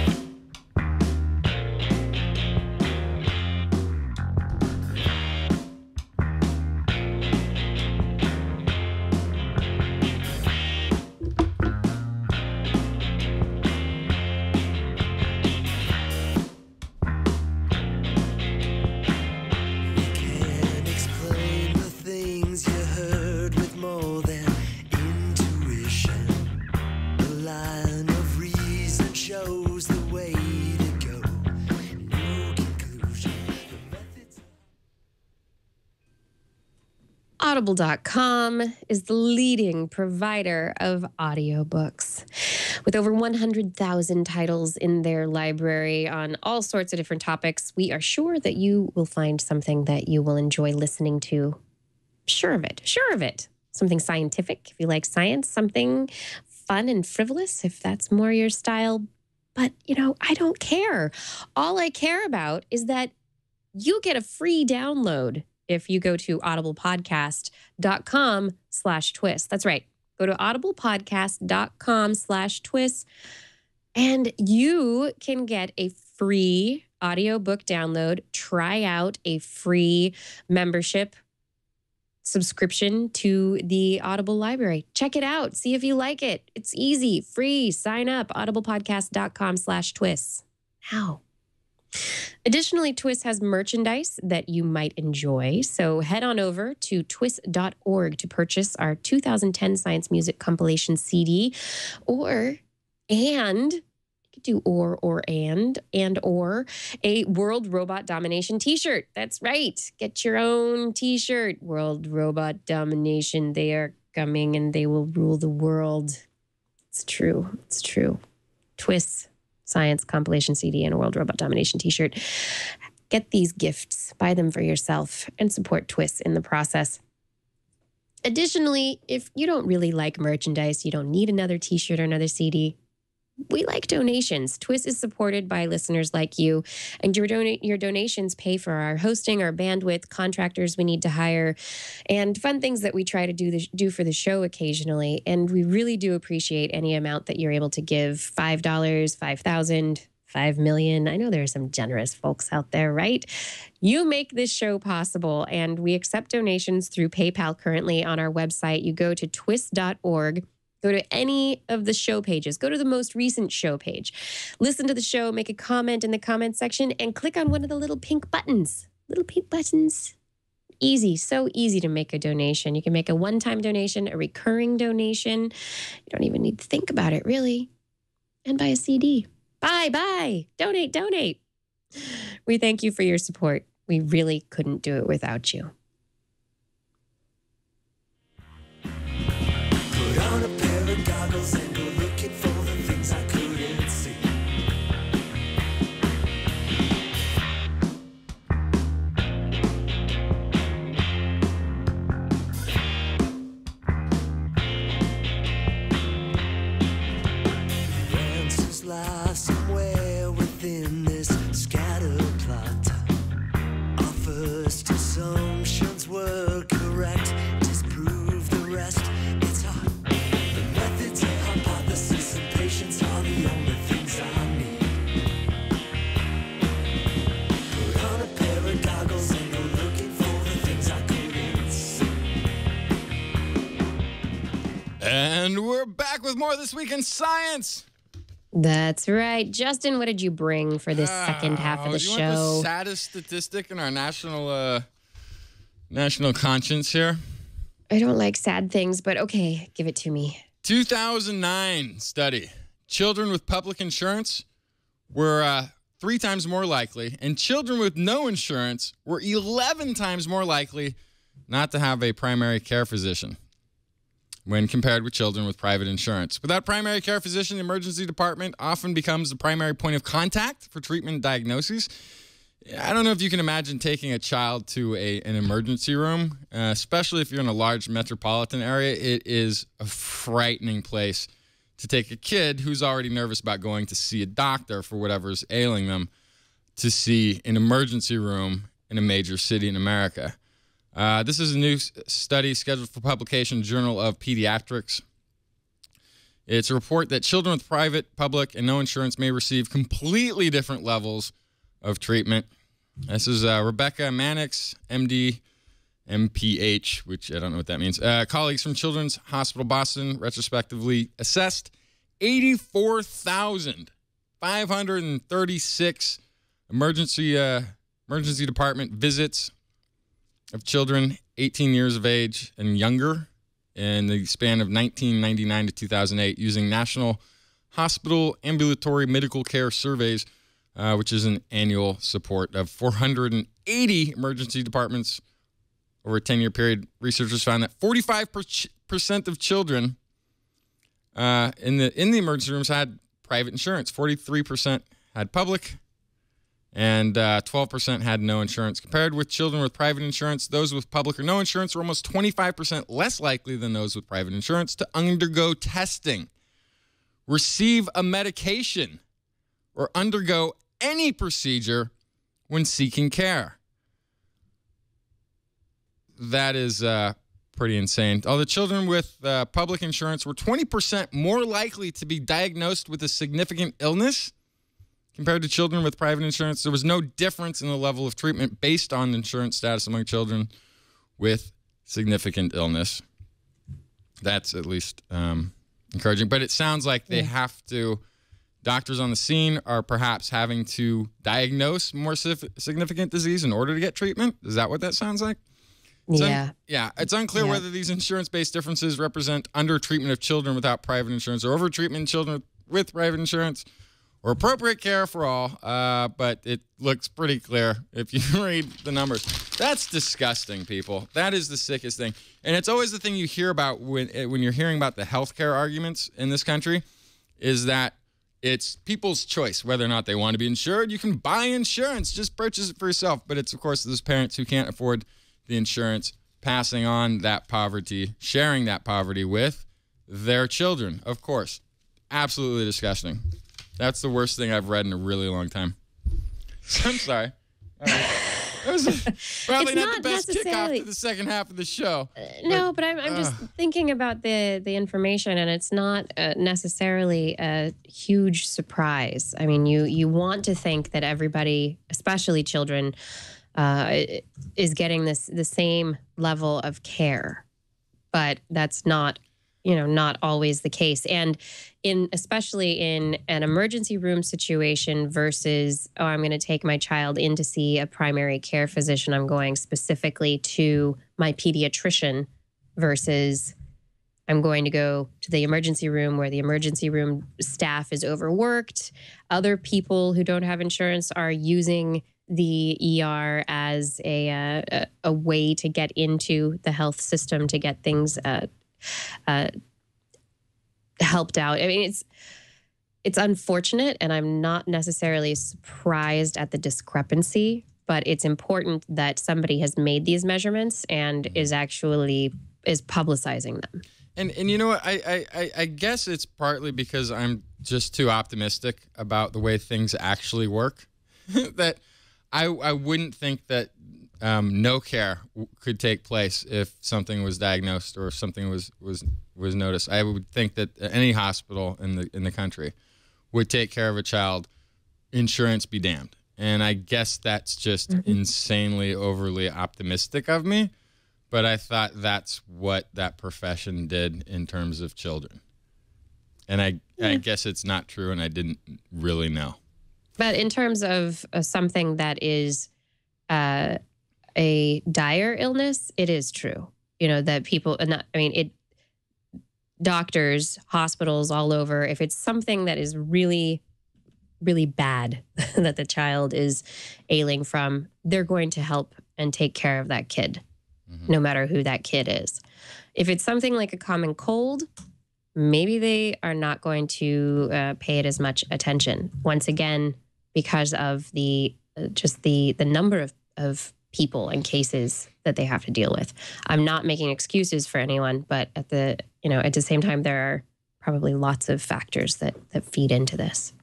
Audible.com is the leading provider of audiobooks. With over 100,000 titles in their library on all sorts of different topics, we are sure that you will find something that you will enjoy listening to. Sure of it. Sure of it. Something scientific if you like science, something fun and frivolous if that's more your style. But, you know, I don't care. All I care about is that you get a free download if you go to audiblepodcast.com slash twist. That's right. Go to audiblepodcast.com slash twist and you can get a free audiobook download, try out a free membership subscription to the Audible library. Check it out. See if you like it. It's easy, free. Sign up, audiblepodcast.com slash twists. Now. Additionally, TWIS has merchandise that you might enjoy. So head on over to twis.org to purchase our 2010 Science Music Compilation CD or and do or or and and or a World Robot Domination t-shirt. That's right. Get your own t-shirt. World Robot Domination. They are coming and they will rule the world. It's true. It's true. TWIS's Science compilation CD and a World Robot Domination t shirt. Get these gifts, buy them for yourself, and support Twists in the process. Additionally, if you don't really like merchandise, you don't need another t shirt or another CD. We like donations. TWIS is supported by listeners like you, and your donate your donations pay for our hosting, our bandwidth, contractors we need to hire, and fun things that we try to do the, do for the show occasionally. And we really do appreciate any amount that you're able to give: five dollars, five thousand, five million. I know there are some generous folks out there, right? You make this show possible, and we accept donations through PayPal currently on our website. You go to twis.org. Go to any of the show pages. Go to the most recent show page. Listen to the show, make a comment in the comment section, and click on one of the little pink buttons. Little pink buttons. Easy, so easy to make a donation. You can make a one time donation, a recurring donation. You don't even need to think about it, really. And buy a CD. Bye, bye. donate, donate. We thank you for your support. We really couldn't do it without you. And we're back with more this week in science. That's right. Justin, what did you bring for this second half of Oh, the want show? the saddest statistic in our national uh, national conscience here? I don't like sad things, but okay, give it to me. 2009 study. Children with public insurance were uh, three times more likely, and children with no insurance were 11 times more likely not to have a primary care physician when compared with children with private insurance. Without primary care physician, the emergency department often becomes the primary point of contact for treatment diagnoses. I don't know if you can imagine taking a child to a, an emergency room, uh, especially if you're in a large metropolitan area. It is a frightening place to take a kid who's already nervous about going to see a doctor for whatever's ailing them to see an emergency room in a major city in America. Uh, this is a new study scheduled for publication in Journal of Pediatrics. It's a report that children with private, public, and no insurance may receive completely different levels of treatment. This is uh, Rebecca Mannix, MD, MPH, which I don't know what that means. Uh, colleagues from Children's Hospital Boston retrospectively assessed 84,536 emergency uh, emergency department visits of children 18 years of age and younger in the span of 1999 to 2008 using national hospital ambulatory medical care surveys, uh, which is an annual support of 480 emergency departments Over a 10 year period, researchers found that 45% of children uh, in the in the emergency rooms had private insurance. 43% had public, and uh, 12% had no insurance. Compared with children with private insurance, those with public or no insurance were almost 25% less likely than those with private insurance to undergo testing, receive a medication, or undergo any procedure when seeking care. That is uh, pretty insane. All the children with uh, public insurance were 20% more likely to be diagnosed with a significant illness compared to children with private insurance. There was no difference in the level of treatment based on insurance status among children with significant illness. That's at least um, encouraging. But it sounds like they have to, doctors on the scene are perhaps having to diagnose more sig- significant disease in order to get treatment. Is that what that sounds like? It's un- Yeah. yeah. It's unclear Yeah. whether these insurance based differences represent under treatment of children without private insurance or over treatment of children with private insurance or appropriate care for all. Uh, but it looks pretty clear if you read the numbers. That's disgusting, people. That is the sickest thing. And it's always the thing you hear about when, eh, when you're hearing about the healthcare arguments in this country is that it's people's choice whether or not they want to be insured. You can buy insurance, just purchase it for yourself. But it's, of course, those parents who can't afford the insurance passing on that poverty, sharing that poverty with their children, of course. Absolutely disgusting. That's the worst thing I've read in a really long time. I'm sorry. That was probably It's not, the best kickoff to the second half of the show. No, but I'm, I'm just thinking about the the information, and it's not uh, necessarily a huge surprise. I mean, you you want to think that everybody, especially children, uh, is getting this the same level of care, but that's not you know not always the case. And in especially in an emergency room situation versus oh i'm going to take my child in to see a primary care physician i'm going specifically to my pediatrician versus i'm going to go to the emergency room where the emergency room staff is overworked. Other people who don't have insurance are using the ER as a uh, a, way to get into the health system to get things uh, uh, helped out. I mean, it's it's unfortunate, and I'm not necessarily surprised at the discrepancy. But it's important that somebody has made these measurements and is actually is publicizing them. And and you know what? I, I, I, I guess it's partly because I'm just too optimistic about the way things actually work. that I I wouldn't think that um, no care could take place if something was diagnosed or something was was was noticed. I would think that any hospital in the in the country would take care of a child, insurance be damned. And I guess that's just insanely overly optimistic of me but I thought that's what that profession did in terms of children. And I, I guess it's not true, and I didn't really know. But in terms of uh, something that is uh, a dire illness, it is true. You know that people, and that, I mean, it. Doctors, hospitals all over. If it's something that is really, really bad that the child is ailing from, they're going to help and take care of that kid, no matter who that kid is. If it's something like a common cold, maybe they are not going to uh, pay it as much attention. Once again, because of the uh, just the the number of of people and cases that they have to deal with. I'm not making excuses for anyone, but at the you know at the same time, there are probably lots of factors that that feed into this.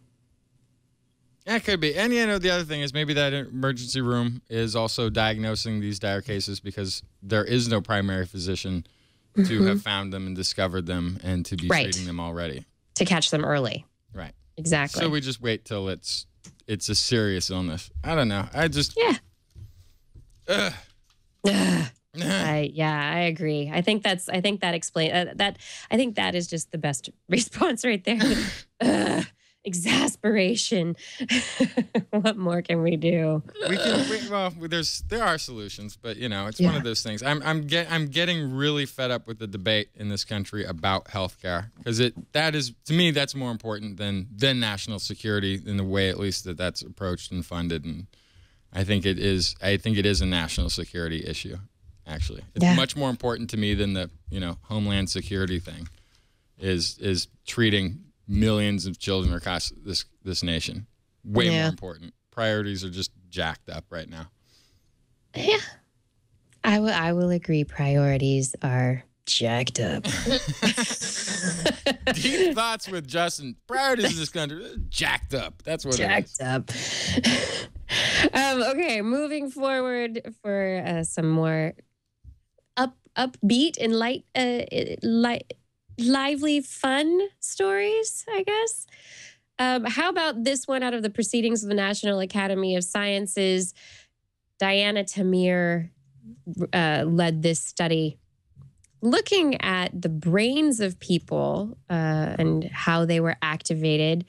That could be. And you know, the other thing is maybe that emergency room is also diagnosing these dire cases because there is no primary physician to mm-hmm. have found them and discovered them and to be Right. treating them already. to catch them early. Right. Exactly. So we just wait till it's it's a serious illness. I don't know. I just yeah. Ugh. Ugh. I, yeah, I agree. I think that's. I think that explain uh, that. I think that is just the best response right there. Ugh, exasperation. what more can we do? we can we, well there's there are solutions but you know it's one of those things i'm i'm get i'm getting really fed up with the debate in this country about healthcare because it that is to me that's more important than than national security in the way at least that that's approached and funded and i think it is i think it is a national security issue Actually, it's Yeah. much more important to me than the you know homeland security thing. Is is treating millions of children across this this nation way Yeah. more important. Priorities are just jacked up right now. Yeah. I will I will agree priorities are jacked up. Deep thoughts with Justin. Priorities in this country jacked up. That's what it is. jacked up. um, okay, moving forward for uh, some more up upbeat and light uh, light lively fun stories, I guess. Um, how about this one out of the proceedings of the National Academy of Sciences? Diana Tamir uh, led this study looking at the brains of people uh, and how they were activated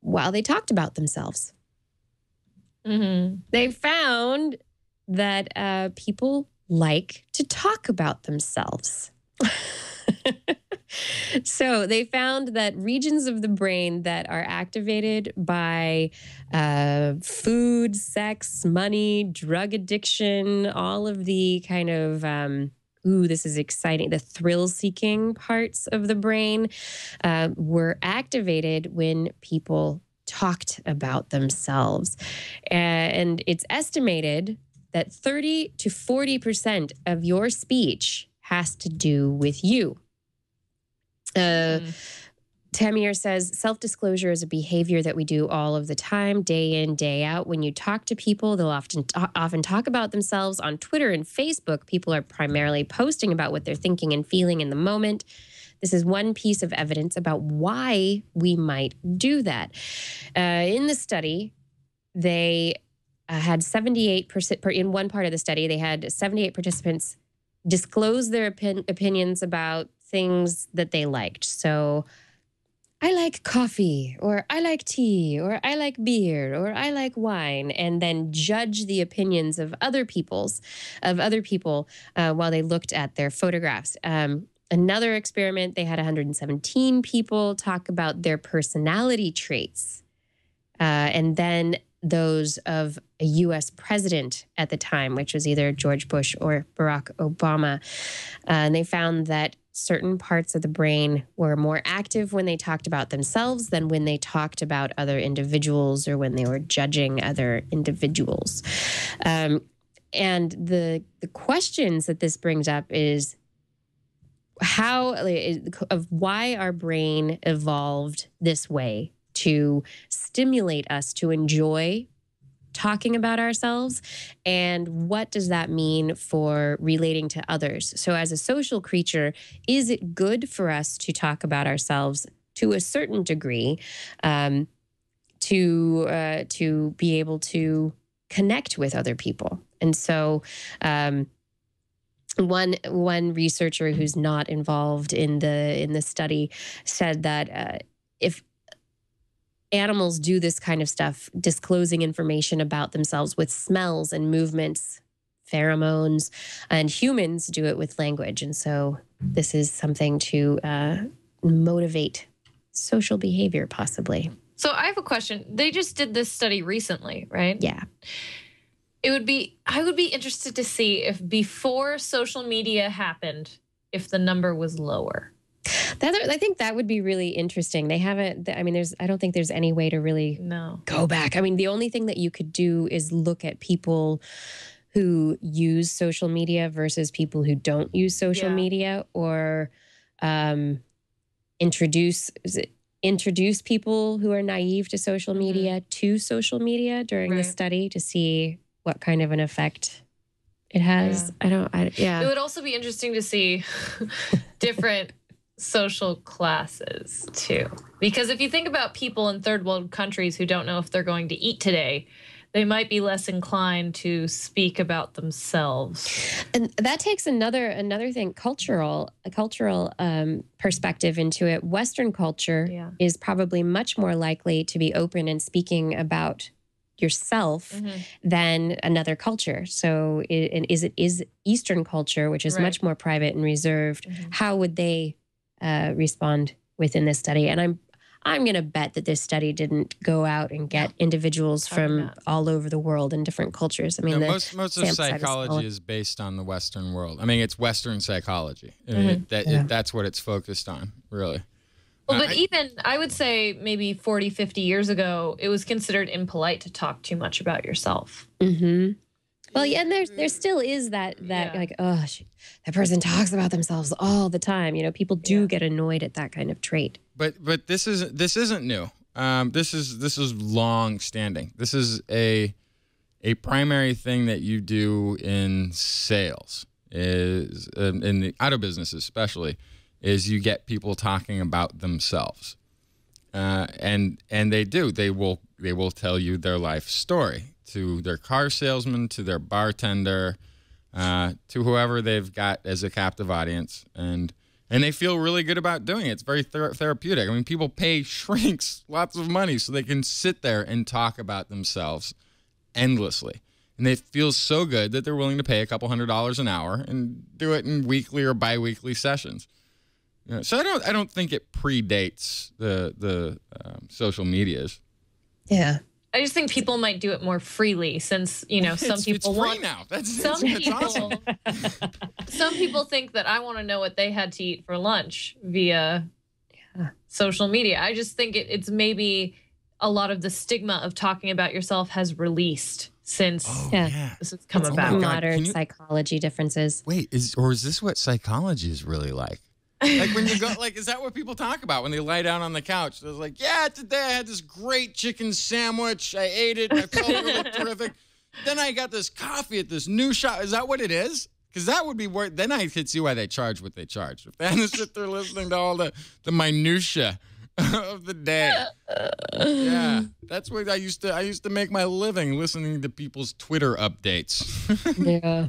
while they talked about themselves. Mm-hmm. They found that uh, people like to talk about themselves. so they found that regions of the brain that are activated by uh, food, sex, money, drug addiction, all of the kind of um, ooh, this is exciting. The thrill seeking parts of the brain uh, were activated when people talked about themselves. And it's estimated that 30 to 40% of your speech has to do with you. Uh, Tamir says self disclosure is a behavior that we do all of the time, day in, day out. When you talk to people, they'll often often talk about themselves on Twitter and Facebook. People are primarily posting about what they're thinking and feeling in the moment. This is one piece of evidence about why we might do that. Uh, in the study, they uh, had 78% per, in one part of the study, they had 78 participants disclose their opin- opinions about things that they liked. So, I like coffee, or I like tea, or I like beer, or I like wine, and then judge the opinions of other people's, of other people, uh, while they looked at their photographs. Um, another experiment, they had 117 people talk about their personality traits, uh, and then those of a U.S. president at the time, which was either George Bush or Barack Obama, uh, and they found that certain parts of the brain were more active when they talked about themselves than when they talked about other individuals or when they were judging other individuals. Um, and the the questions that this brings up is how of why our brain evolved this way to stimulate us to enjoy talking about ourselves and what does that mean for relating to others? So as a social creature is it good for us to talk about ourselves to a certain degree um, to uh, to be able to connect with other people? And so um, one one researcher who's not involved in the in the study said that uh, if animals do this kind of stuff, disclosing information about themselves with smells and movements, pheromones, and humans do it with language. And so this is something to uh, motivate social behavior, possibly. So I have a question. They just did this study recently, right? Yeah. It would be I would be interested to see if before social media happened, if the number was lower. That, I think that would be really interesting. They haven't, I mean, there's, I don't think there's any way to really No. go back. I mean, the only thing that you could do is look at people who use social media versus people who don't use social Yeah. media or um, introduce introduce people who are naive to social Mhm. media to social media during the study to see what kind of an effect it has. I don't, I, It would also be interesting to see different social classes too. Because if you think about people in third world countries who don't know if they're going to eat today, they might be less inclined to speak about themselves. and that takes another another thing cultural a cultural um, perspective into it western culture Yeah. is probably much more likely to be open and speaking about yourself Mm-hmm. than another culture so i- and is it is eastern culture which is Right. much more private and reserved Mhm. how would they uh, respond within this study and i'm I'm going to bet that this study didn't go out and get individuals Probably from not. all over the world in different cultures. I mean, No, the, most most of sample is psychology is based on the Western world. I mean, it's Western psychology. I mean, Mm-hmm. it- that, Yeah. it, that's what it's focused on, really. Well, Uh, but I- even I would say maybe 40, 50 years ago, it was considered impolite to talk too much about yourself. hmm Well, yeah, and there's there still is that that Yeah. like oh sh- that person talks about themselves all the time. You know, people do Yeah. get annoyed at that kind of trait. But but this is this isn't new. Um, this is this is long standing. This is a a primary thing that you do in sales is um, in the auto business especially is you get people talking about themselves. Uh, and and they do. They will they will tell you their life story to their car salesman, to their bartender, uh, to whoever they've got as a captive audience, and and they feel really good about doing it. It's very ther- therapeutic. I mean, people pay shrinks lots of money so they can sit there and talk about themselves endlessly. And they feel so good that they're willing to pay a couple hundred dollars an hour and do it in weekly or biweekly sessions. You know, so I don't I don't think it predates the the um, social medias. Yeah. I just think people might do it more freely since, you know, some it's, people it's free want now. That's, some that's, that's people awesome. some people think that I want to know what they had to eat for lunch via Yeah. social media. I just think it, it's maybe a lot of the stigma of talking about yourself has released since Oh Yeah. yeah. this has come Oh my about. God, Modern you- psychology differences. Wait, is or is this what psychology is really like? Like when you go, like, is that what people talk about when they lie down on the couch? They're like, yeah, today I had this great chicken sandwich. I ate it. I felt really terrific. Then I got this coffee at this new shop. Is that what it is? Because that would be worth. then I could see why they charge what they charge. If they had to sit there listening to all the the minutia of the day. Yeah, that's what I used to. I used to make my living listening to people's Twitter updates. yeah.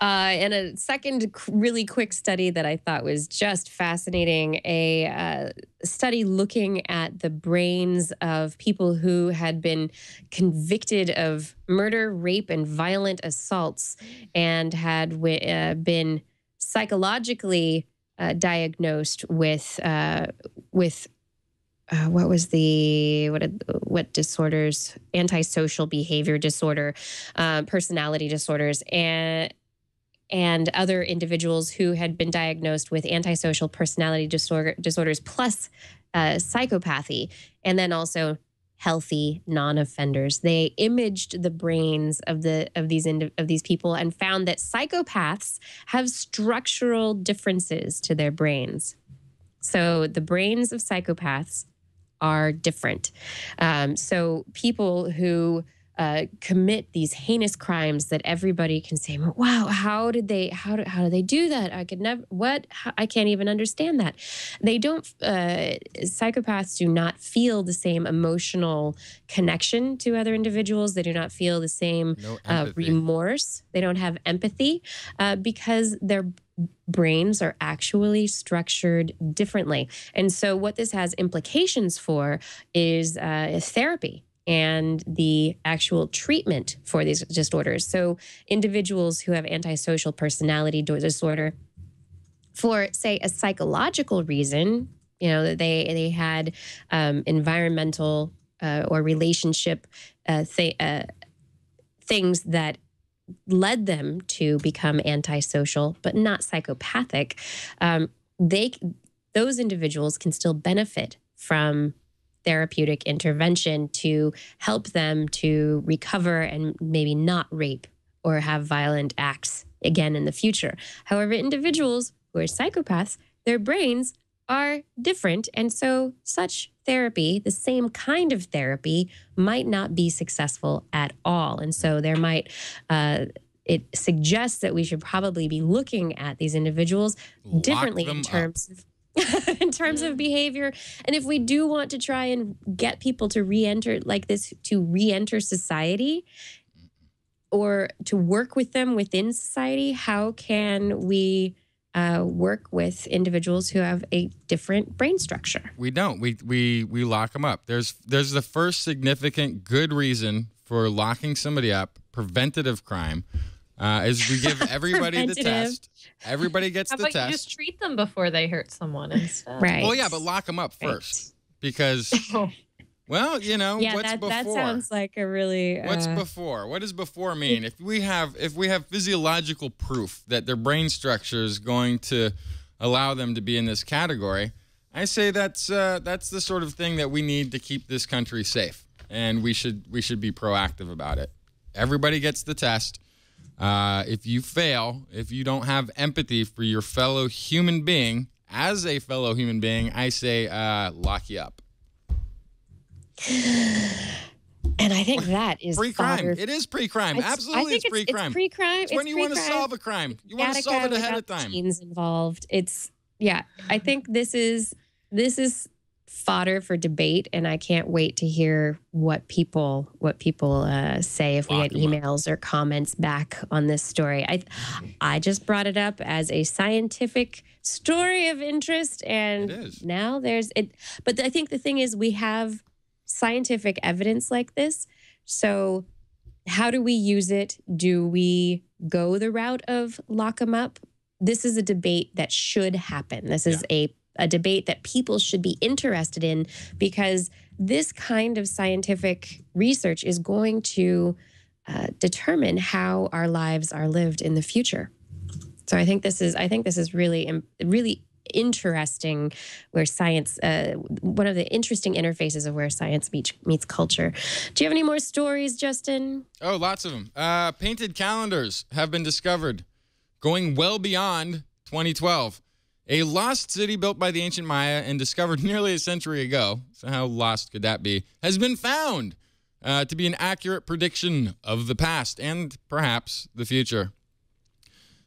Uh, and a second really quick study that I thought was just fascinating a uh, study looking at the brains of people who had been convicted of murder, rape, and violent assaults and had uh, been psychologically uh, diagnosed with uh, with uh, what was the what what disorders antisocial behavior disorder uh, personality disorders and and other individuals who had been diagnosed with antisocial personality disorder disorders plus uh, psychopathy and then also healthy non-offenders. They imaged the brains of the of these of these people and found that psychopaths have structural differences to their brains. So the brains of psychopaths are different. Um, so people who uh, commit these heinous crimes that everybody can say, "Wow, how did they? How do, how do they do that? I could never. What? How, I can't even understand that." They don't. Uh, psychopaths do not feel the same emotional connection to other individuals. They do not feel the same No uh, remorse. They don't have empathy uh, because their brains are actually structured differently. And so, what this has implications for is uh, therapy and the actual treatment for these disorders. So, individuals who have antisocial personality disorder, for say a psychological reason, you know, that they they had um, environmental uh, or relationship uh, th- uh, things that led them to become antisocial, but not psychopathic. Um, they those individuals can still benefit from therapeutic intervention to help them to recover and maybe not rape or have violent acts again in the future. However, individuals who are psychopaths, their brains are different. And so, such therapy, the same kind of therapy, might not be successful at all. And so, there might, uh, it suggests that we should probably be looking at these individuals Lock differently in up. terms of. in terms of behavior and if we do want to try and get people to re-enter like this to re-enter society or to work with them within society how can we uh, work with individuals who have a different brain structure We don't. We we we lock them up. There's there's the first significant good reason for locking somebody up, preventative crime, uh, is we give everybody the test. Everybody gets How the about you test. just treat them before they hurt someone instead? right Well, yeah, but lock them up Right. first. because, well, you know, yeah, what's that, before? that sounds like a really. What's uh, before? What does before mean? If we have if we have physiological proof that their brain structure is going to allow them to be in this category, I say that's uh, that's the sort of thing that we need to keep this country safe, and we should we should be proactive about it. Everybody gets the test. Uh, if you fail, if you don't have empathy for your fellow human being, as a fellow human being, I say uh, lock you up. and I think that is Pre-crime. It is pre-crime. It's- Absolutely, it's pre-crime. It's pre-crime. It's when you want to solve a crime. You want to solve it ahead of time. Teens involved. It's yeah. I think this is this is fodder for debate, and I can't wait to hear what people what people uh, say if we Lock get 'em up. emails or comments back on this story. I I just brought it up as a scientific story of interest, and now there's it. But I think the thing is, we have scientific evidence like this, so how do we use it? Do we go the route of lock them up? This is a debate that should happen. This is a, a debate that people should be interested in because this kind of scientific research is going to uh, determine how our lives are lived in the future. So I think this is I think this is really really interesting where science uh, one of the interesting interfaces of where science meets meets culture. Do you have any more stories, Justin? Oh, lots of them. Uh, painted calendars have been discovered, going well beyond 2012. A lost city built by the ancient Maya and discovered nearly a century ago. So how lost could that be? Has been found uh, to be an accurate prediction of the past and perhaps the future.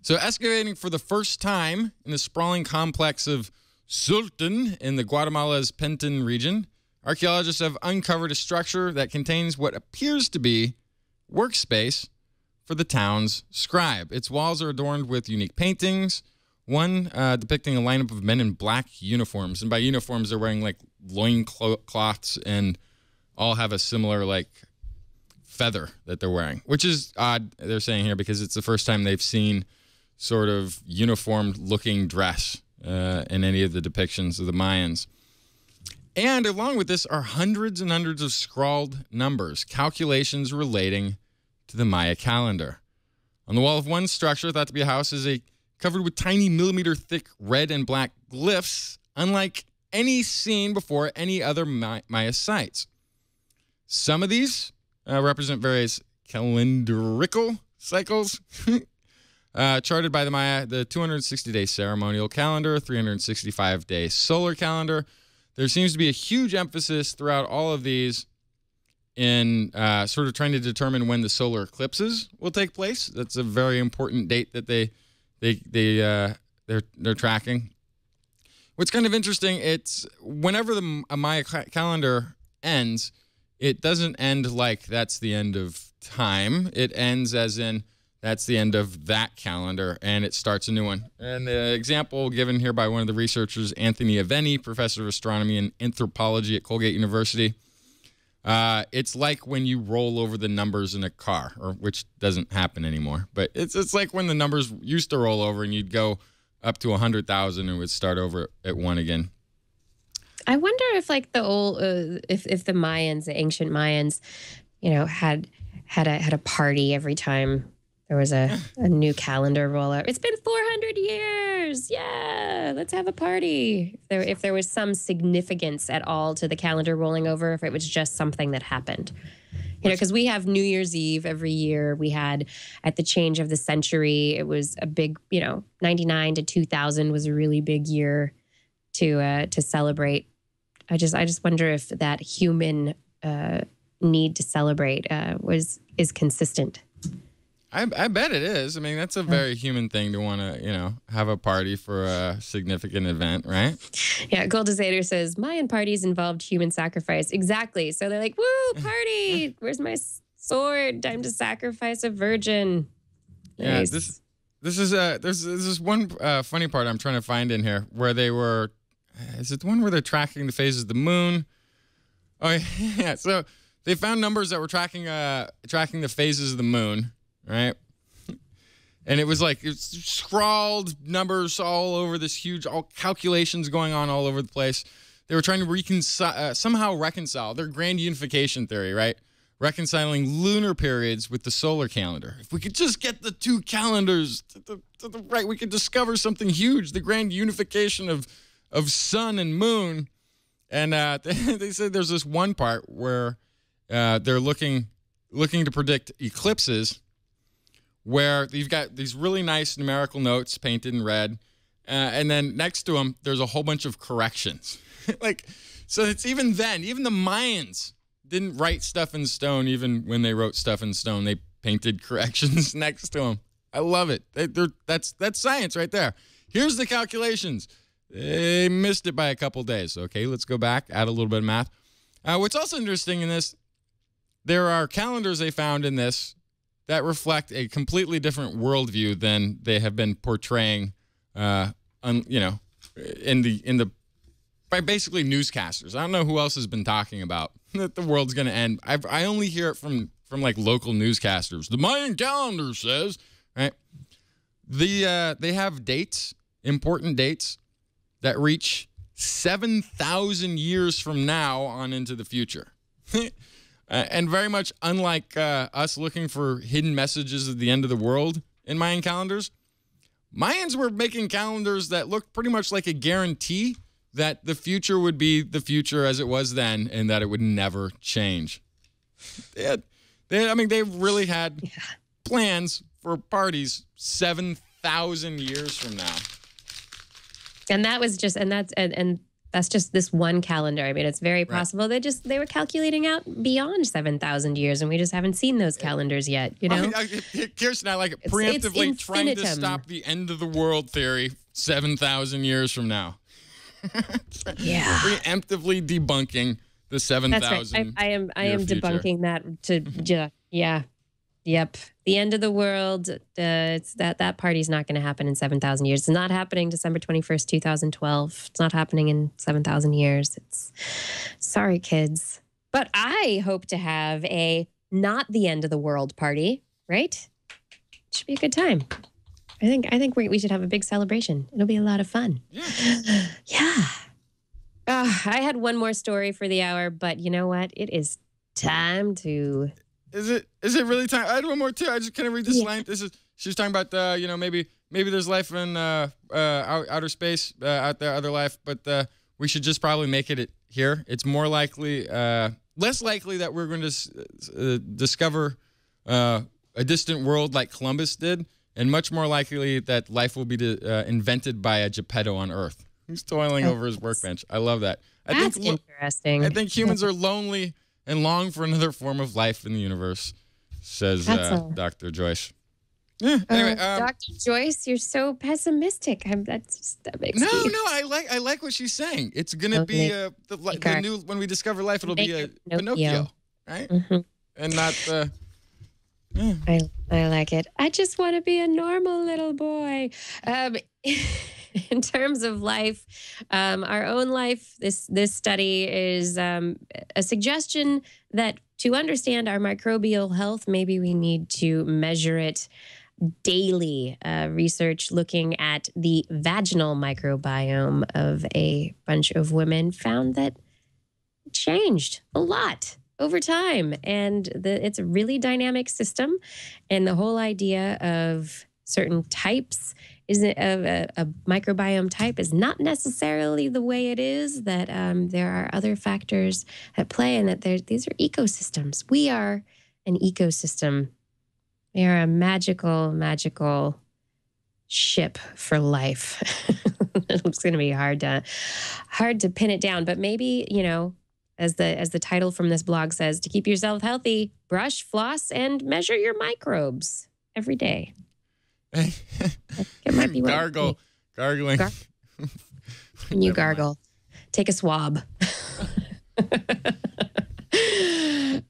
So, excavating for the first time in the sprawling complex of Xultun in the Guatemala's Petén region, archaeologists have uncovered a structure that contains what appears to be workspace for the town's scribe. Its walls are adorned with unique paintings, one uh, depicting a lineup of men in black uniforms. And by uniforms, they're wearing like loin clo- cloths and all have a similar like feather that they're wearing, which is odd, they're saying here, because it's the first time they've seen sort of uniformed looking dress uh, in any of the depictions of the Mayans. And along with this are hundreds and hundreds of scrawled numbers, calculations relating to the Maya calendar. On the wall of one structure, thought to be a house, is a covered with tiny millimeter thick red and black glyphs, unlike any seen before any other Ma- Maya sites. Some of these uh, represent various calendrical cycles uh, charted by the Maya, the 260 day ceremonial calendar, 365 day solar calendar. There seems to be a huge emphasis throughout all of these in uh, sort of trying to determine when the solar eclipses will take place. That's a very important date that they they they uh, they're they're tracking. What's kind of interesting, it's whenever the Maya calendar ends, it doesn't end like that's the end of time. It ends as in that's the end of that calendar and it starts a new one. And the example given here by one of the researchers, Anthony Aveni, professor of astronomy and anthropology at Colgate University. Uh, it's like when you roll over the numbers in a car, or which doesn't happen anymore. But it's it's like when the numbers used to roll over and you'd go up to a hundred thousand and would start over at one again. I wonder if like the old uh, if if the Mayans, the ancient Mayans, you know, had had a had a party every time there was a, a new calendar rollout. It's been 400 years. Yeah, let's have a party. There, if there was some significance at all to the calendar rolling over, if it was just something that happened. You know, because we have New Year's Eve every year. We had at the change of the century, it was a big, you know, 99 to 2000 was a really big year to uh, to celebrate. I just I just wonder if that human uh, need to celebrate uh, was is consistent. I, I bet it is. I mean, that's a very human thing to want to, you know, have a party for a significant event, right? Yeah, Goldizader says Mayan parties involved human sacrifice. Exactly. So they're like, "Woo, party! Where's my sword? Time to sacrifice a virgin." Yeah, this this is uh there's there's this one uh, funny part I'm trying to find in here where they were is it the one where they're tracking the phases of the moon? Oh yeah, so they found numbers that were tracking uh tracking the phases of the moon, right? And it was like it's scrawled numbers all over this huge all calculations going on all over the place. they were trying to reconcile uh, somehow reconcile their grand unification theory, right? Reconciling lunar periods with the solar calendar. If we could just get the two calendars to the, to the right, we could discover something huge: the grand unification of of sun and moon. And uh, they, said there's this one part where uh, they're looking looking to predict eclipses, where you've got these really nice numerical notes painted in red, uh, and then next to them there's a whole bunch of corrections. like, so it's even then, even the Mayans didn't write stuff in stone. Even when they wrote stuff in stone, they painted corrections next to them. I love it. They, that's that's science right there. Here's the calculations. They missed it by a couple days. Okay, let's go back, add a little bit of math. Uh, what's also interesting in this, there are calendars they found in this that reflect a completely different worldview than they have been portraying, uh, on, you know, in the in the by basically newscasters. I don't know who else has been talking about that the world's going to end. I I only hear it from from like local newscasters. The Mayan calendar says, right? The uh, they have dates, important dates that reach 7,000 years from now on into the future. Uh, and very much unlike uh, us looking for hidden messages at the end of the world in Mayan calendars, Mayans were making calendars that looked pretty much like a guarantee that the future would be the future as it was then and that it would never change. They had, they had, I mean, they really had plans for parties 7,000 years from now. And that was just, and that's, and, and that's just this one calendar. I mean, it's very possible they just they were calculating out beyond seven thousand years, and we just haven't seen those calendars yet. You know, I mean, I, Kirsten, I like it. It's- it's Preemptively trying to stop the end of the world theory 7,000 years from now. yeah, Preemptively debunking the that's 7,000. right. I, I am I am future. debunking that to yeah, yeah, yep. The end of the world. Uh, it's that that party's not going to happen in seven thousand years. It's not happening December twenty first, two thousand twelve. It's not happening in seven thousand years. It's sorry, kids. But I hope to have a not the end of the world party. Right? Should be a good time. I think I think we, we should have a big celebration. It'll be a lot of fun. Yeah. yeah. Uh, I had one more story for the hour, but you know what? It is time to. Is it is it really time? I had one more too. I just kind of read this Yeah. line. This is she's talking about uh, you know maybe maybe there's life in uh, uh, outer space uh, out there, other life, but uh, we should just probably make it here. It's more likely, uh, less likely that we're going to s- uh, discover uh, a distant world like Columbus did, and much more likely that life will be de- uh, invented by a Geppetto on Earth He's toiling Oh, over his workbench. I love that. I That's think interesting. I think humans are lonely and long for another form of life in the universe, says uh, a- Dr. Joyce. Yeah, anyway, Uh, um, Dr. Joyce, you're so pessimistic. I'm, that's just, that makes no, me. no, I like I like what she's saying. It's gonna be Okay. uh, the, the her- new when we discover life, it'll be a Make Pinocchio, Pinocchio. right? Mhm. And not uh, I, I like it. I just want to be a normal little boy. Um, in terms of life, um, our own life, this this study is um, a suggestion that to understand our microbial health, maybe we need to measure it daily. Uh, research looking at the vaginal microbiome of a bunch of women found that changed a lot over time and the, it's a really dynamic system and the whole idea of certain types is of a, a microbiome type is not necessarily the way it is that um, there are other factors at play and that these are ecosystems. We are an ecosystem. We are a magical magical ship for life. It's going to be hard to hard to pin it down but maybe you know as the as the title from this blog says to keep yourself healthy brush floss and measure your microbes every day it might be what- gargle, gargling. Gar- when you Never mind. gargle take a swab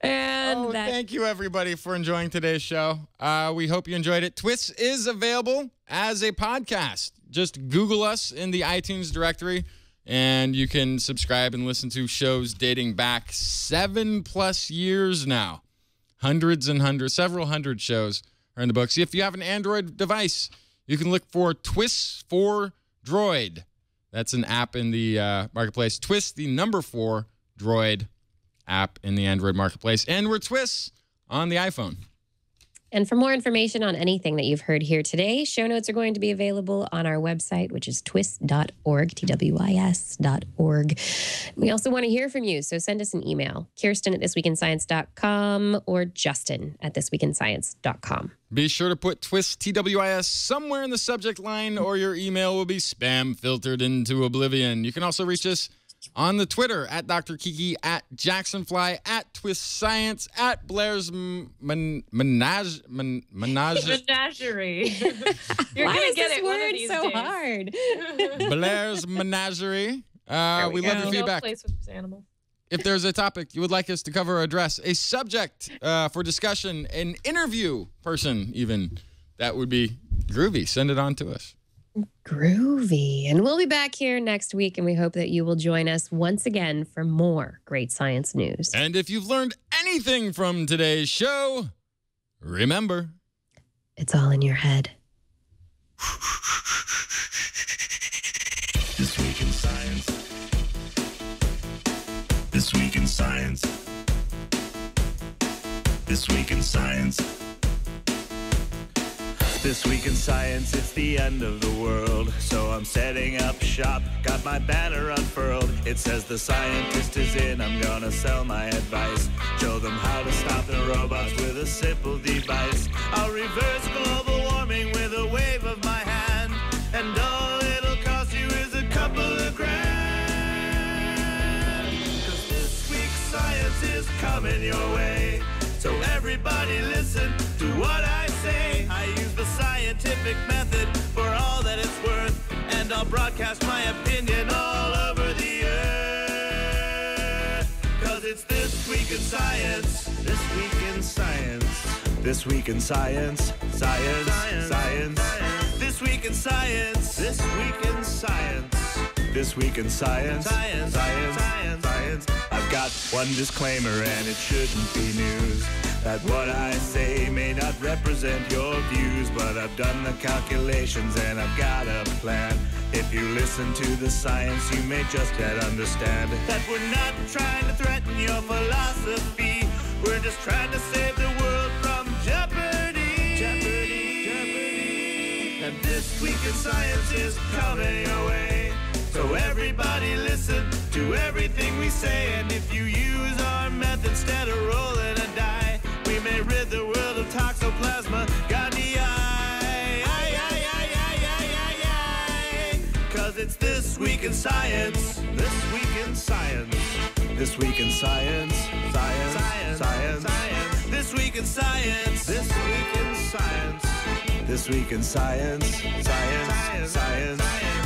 and Oh, that thank you everybody for enjoying today's show. Uh, we hope you enjoyed it. TWIS is available as a podcast. Just Google us in the iTunes directory, and you can subscribe and listen to shows dating back seven plus years now. Hundreds and hundreds, several hundred shows are in the books. If you have an Android device, you can look for Twists for Droid. That's an app in the uh, marketplace. TWIS, the number four Droid app in the Android marketplace. And we're Twists on the iPhone. And for more information on anything that you've heard here today, show notes are going to be available on our website, which is twis.org, T-W-I-S.org. We also want to hear from you, so send us an email, Kirsten at thisweekinscience.com or Justin at thisweekinscience.com. Be sure to put Twist TWIS somewhere in the subject line, or your email will be spam filtered into oblivion. You can also reach us on the Twitter at Dr. Kiki, at Jacksonfly, at Twist Science, at Blair's M- Men- Menage. Men- Menage. Menagerie. You're Why gonna is get this it word so days. hard? Blair's Menagerie. Uh, we we love your feedback. place with this animal. If there's a topic you would like us to cover or address, a subject uh, for discussion, an interview person, even, that would be groovy. Send it on to us. Groovy. And we'll be back here next week, and we hope that you will join us once again for more great science news. And if you've learned anything from today's show, remember. It's all in your head. This week in science. This week in science. This week in science. This week in science, it's the end of the world. So I'm setting up shop, got my banner unfurled. It says the scientist is in, I'm gonna sell my advice. Show them how to stop the robots with a simple device. I'll reverse global warming with a wave of my hand. And all it'll cost you is a couple of grand. Cause this week's science is coming your way. So everybody listen to what I say. I use the scientific method for all that it's worth. And I'll broadcast my opinion all over the earth. Cause it's this week in science. This week in science. This week in science. Science. Science. This week in science. This week in science. This week in science. Science. Science. Science. I've got one disclaimer and it shouldn't be news. That what I say may not represent your views, but I've done the calculations and I've got a plan. If you listen to the science, you may just yet understand that we're not trying to threaten your philosophy. We're just trying to save the world from jeopardy. Jeopardy. Jeopardy. And this week in science is coming your way. So everybody listen to everything we say. And if you use our method instead of rolling a die, may rid the world of toxoplasma aye, aye, aye. Cause it's this week in science. This week in science. This week in science. Science. Science. Science. This week in science. This week in science. This week in science. Science. Science. I've got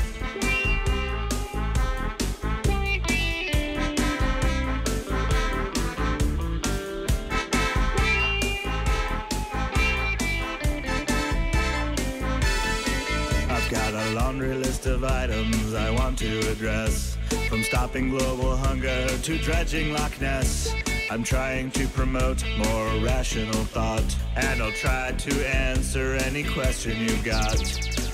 laundry list of items I want to address. From stopping global hunger to dredging Loch Ness. I'm trying to promote more rational thought. And I'll try to answer any question you've got.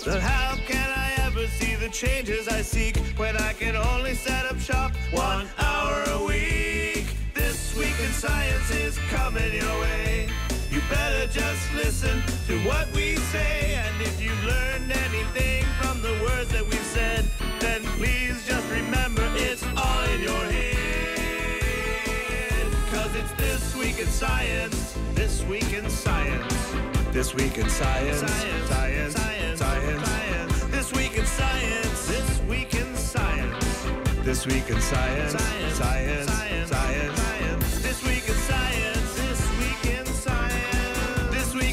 But how can I ever see the changes I seek when I can only set up shop one hour a week? This week in science is coming your way. You better just listen to what we say. And if you've learned anything from the words that we've said, then please just remember it's all in your head. Cause it's this week in science. This week in science. This week in science. Science. Science. Science. Science. This week in science. This week in science. This week in science. Science. Science. Science.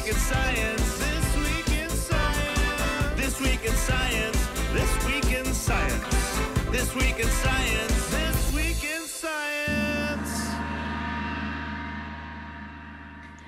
This Week Science. This Week Science. This Week in Science. This Week in Science. This Week in Science.